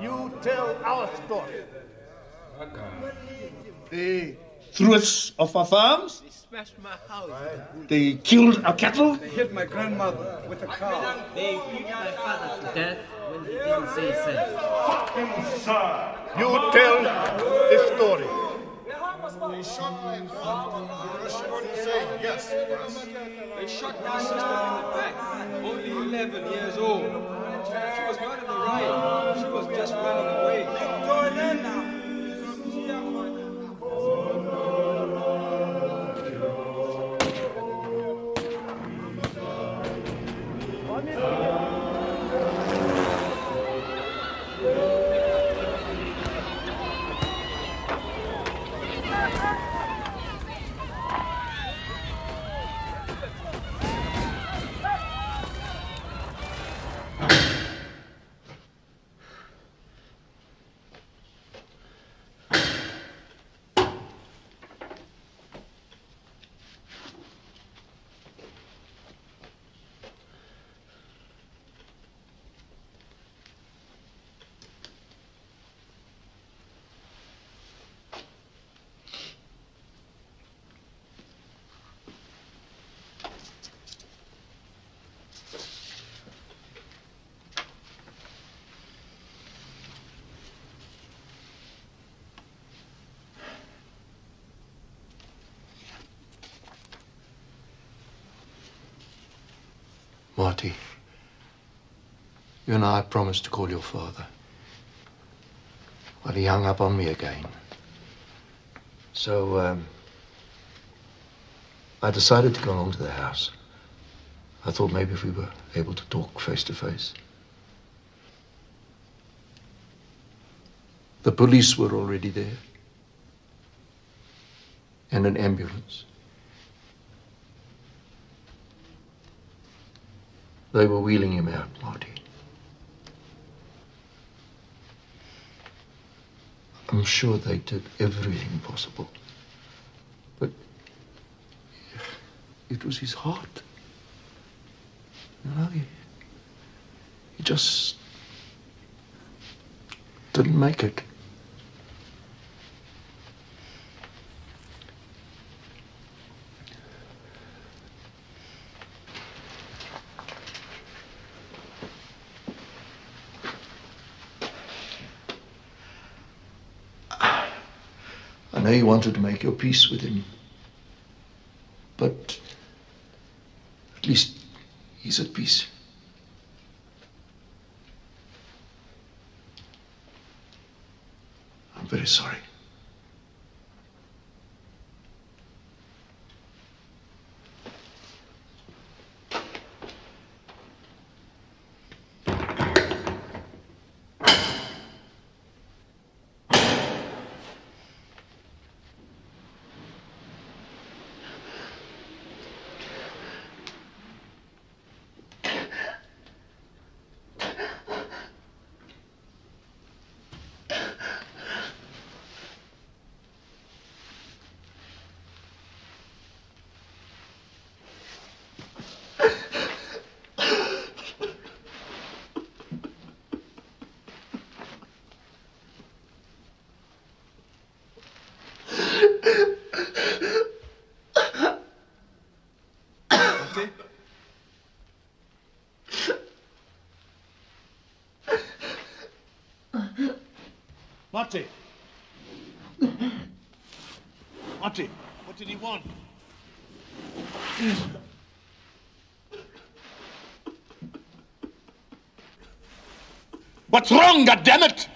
You tell our story. They threw us off our farms. They Smashed my house. They killed our cattle. They hit my grandmother with a car. They beat my father to death when he didn't say so. You tell this story. They shot my yes. They shot my sister in the back, only 11 years old. She was not in the riot. She was just running away. Marty, you and I promised to call your father. Well, he hung up on me again. So, um, I decided to go along to the house. I thought maybe if we were able to talk face to face. The police were already there. And an ambulance. They were wheeling him out, Marty. I'm sure they did everything possible. But it was his heart. You know, he, he just didn't make it. You wanted to make your peace with him. But at least he's at peace. I'm very sorry. Marty. Marty, what did he want? What's wrong, goddammit?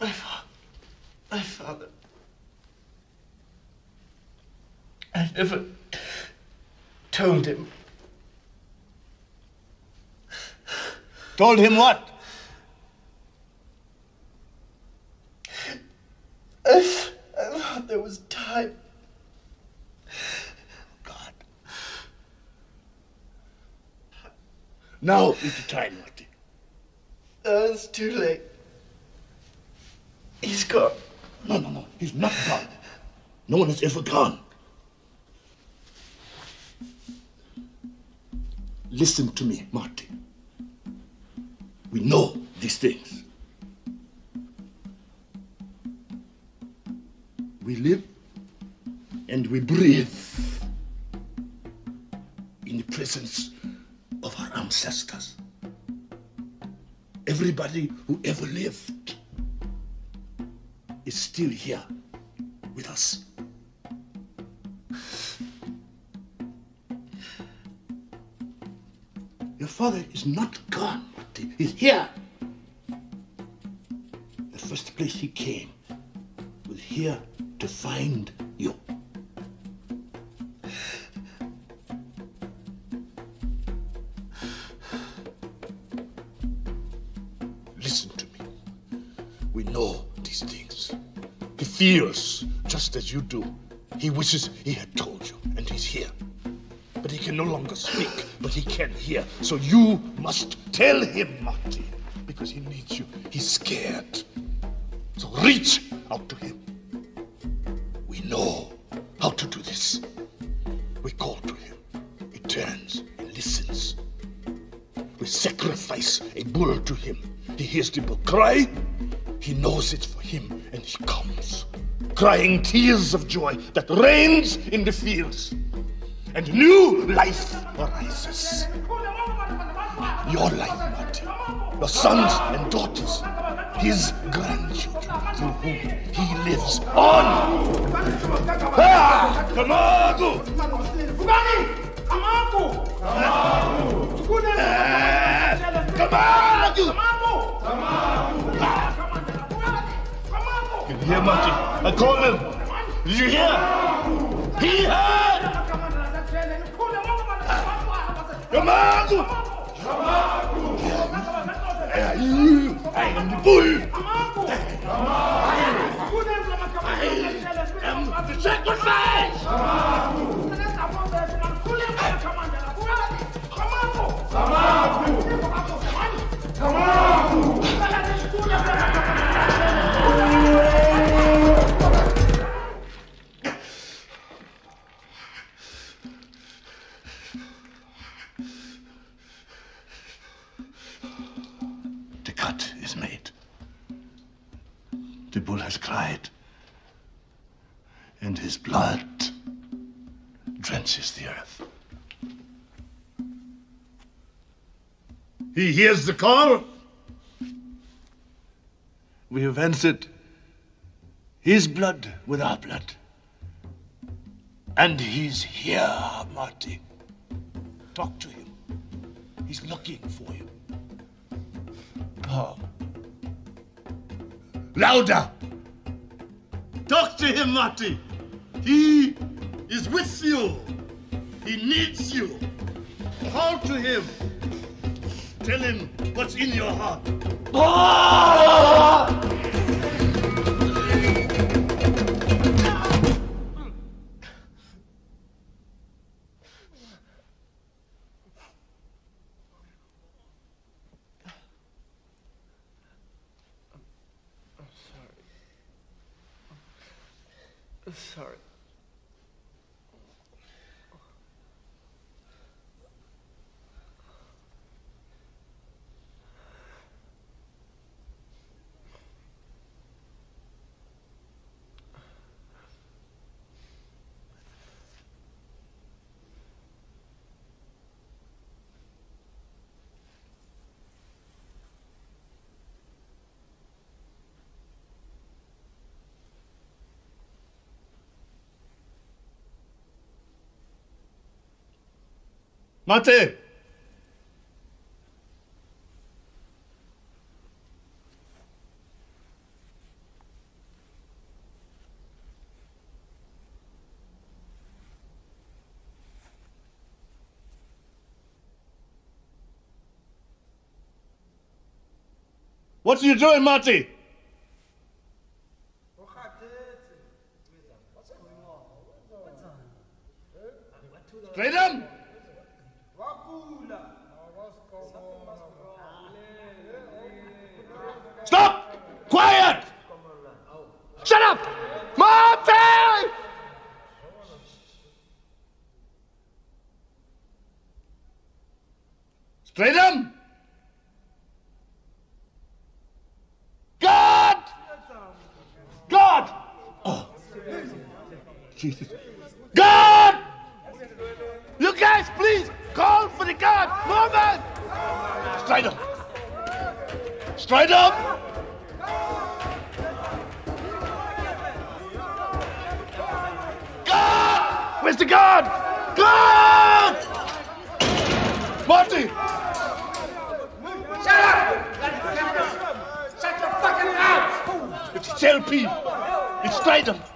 My father. My father. I never told him. Told him what? I, th- I thought there was time. God. Now is the time, Marty. Oh, it's too late. He's gone. No, no, no. He's not gone. No one has ever gone. Listen to me, Marty. We know these things. We live and we breathe in the presence of our ancestors. Everybody who ever lived is still here with us. Your father is not gone. He's here. The first place he came was here to find you. Listen to me. We know these things. He feels just as you do. He wishes he had told you, and he's here. But he can no longer speak, but he can hear. So you must tell him, Marty, because he needs you. He's scared. So reach out to him. We know how to do this. We call to him. He turns and listens. We sacrifice a bull to him. He hears the bull cry. He knows it's for him, and he comes, crying tears of joy that rains in the fields. And new life arises. Your life, Marty. Your sons and daughters. His grandchildren through whom he lives on. Kamago! Ah! Kamago! Did you hear, Marty? I called him. Did you hear? He heard! Kamago! I his blood drenches the earth. He hears the call. We have answered his blood with our blood. And he's here, Marty. Talk to him. He's looking for you. Paul. Louder! Talk to him, Marty. He is with you. He needs you. Call to him. Tell him what's in your heart. Sorry. Mate! What are you doing, Marty? Strydom! Stop! Quiet! Shut up! Marty! Strydom! God! God! Oh. Jesus. God! You guys, please call for the! Move it! Straight up! Straight up! God! Where's the guard? God! Marty! Shut up! Shut your fucking mouth! It's JLP.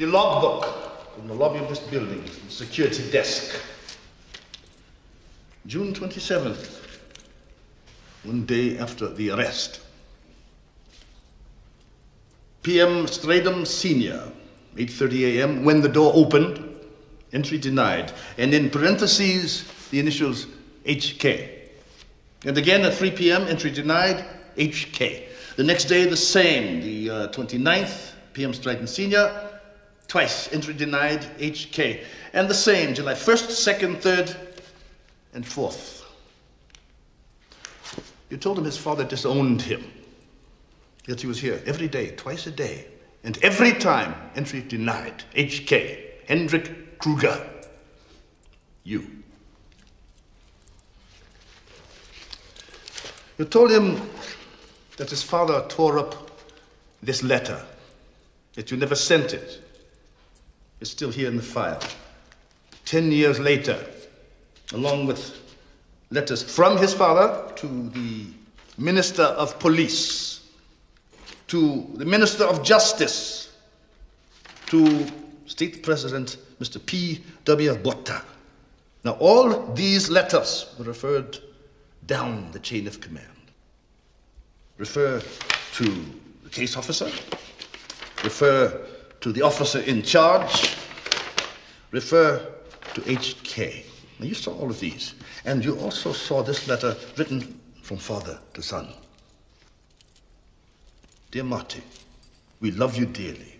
The logbook from the lobby of this building, the security desk. June 27th, one day after the arrest. PM Strydom Senior, 8:30 a.m. When the door opened, entry denied, and in parentheses the initials HK. And again at 3 p.m. entry denied HK. The next day the same, the uh, 29th PM Strydom Senior, twice entry denied HK. And the same, July 1st, 2nd, 3rd, and 4th. You told him his father disowned him. Yet he was here every day, twice a day. And every time, entry denied. HK. Hendrik Kruger. You. You told him that his father tore up this letter, that you never sent it. It's still here in the file. Ten years later, along with letters from his father to the Minister of Police, to the Minister of Justice, to State President Mr. P.W. Botha. Now, all these letters were referred down the chain of command. Refer to the case officer, refer to the officer in charge, refer to HK. Now, you saw all of these, and you also saw this letter written from father to son. Dear Marty, we love you dearly.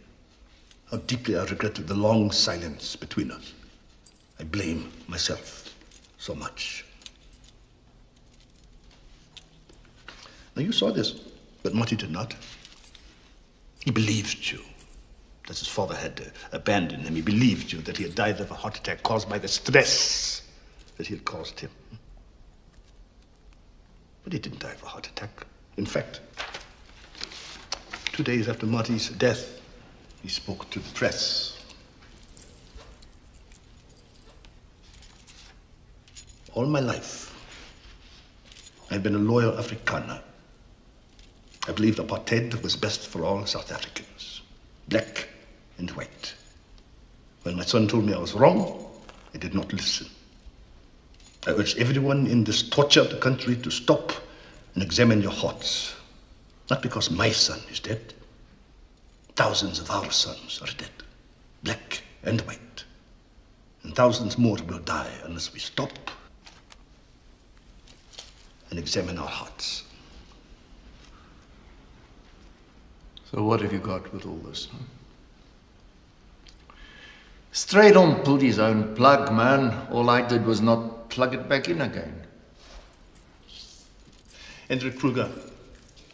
How deeply I regretted the long silence between us. I blame myself so much. Now you saw this, but Marty did not. He believed you that his father had uh, abandoned him. He believed you that he had died of a heart attack caused by the stress that he had caused him. But he didn't die of a heart attack. In fact, two days after Marty's death, he spoke to the press. All my life, I've been a loyal Afrikaner. I believed apartheid was best for all South Africans, black and white. When my son told me I was wrong, I did not listen. I urge everyone in this tortured country to stop and examine your hearts. Not because my son is dead. Thousands of our sons are dead, black and white. And thousands more will die unless we stop and examine our hearts. So what have you got with all this? Huh? Strydom pulled his own plug, man. All I did was not plug it back in again. Hendrik Kruger,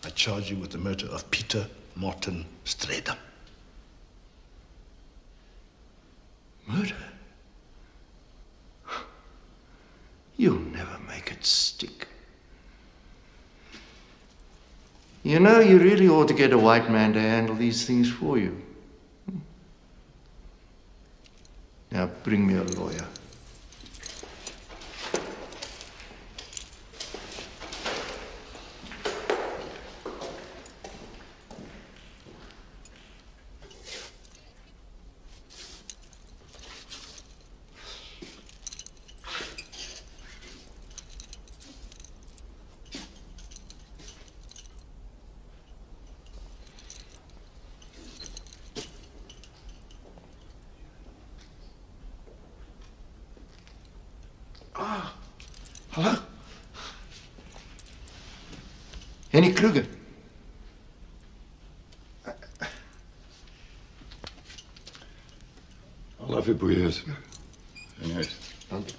I charge you with the murder of Peter Martin Strydom. Murder? You'll never make it stick. You know, you really ought to get a white man to handle these things for you. Bring me a lawyer. Hello? Henny Kruger. I'll have it, boeien. En juist. Dank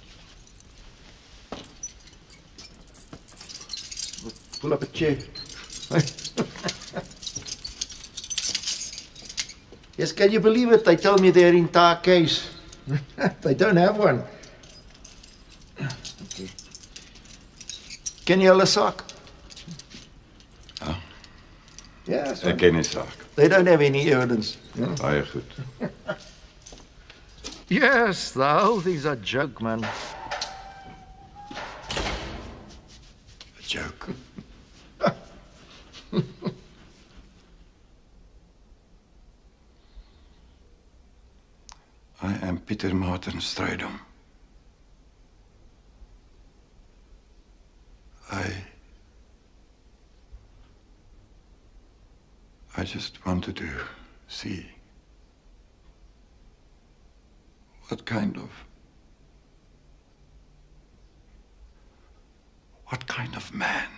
Pull up a chair. yes, can you believe it? They told me they're in tar case. they don't have one. Okay. Ken je hulle saak? Ah. Ja. Yes. Ek ken die saak. They don't have any evidence. Baie goed. Yes, the whole thing's a joke, man. A joke. I am Peter Strydom. I. I just wanted to see what kind of. What kind of man?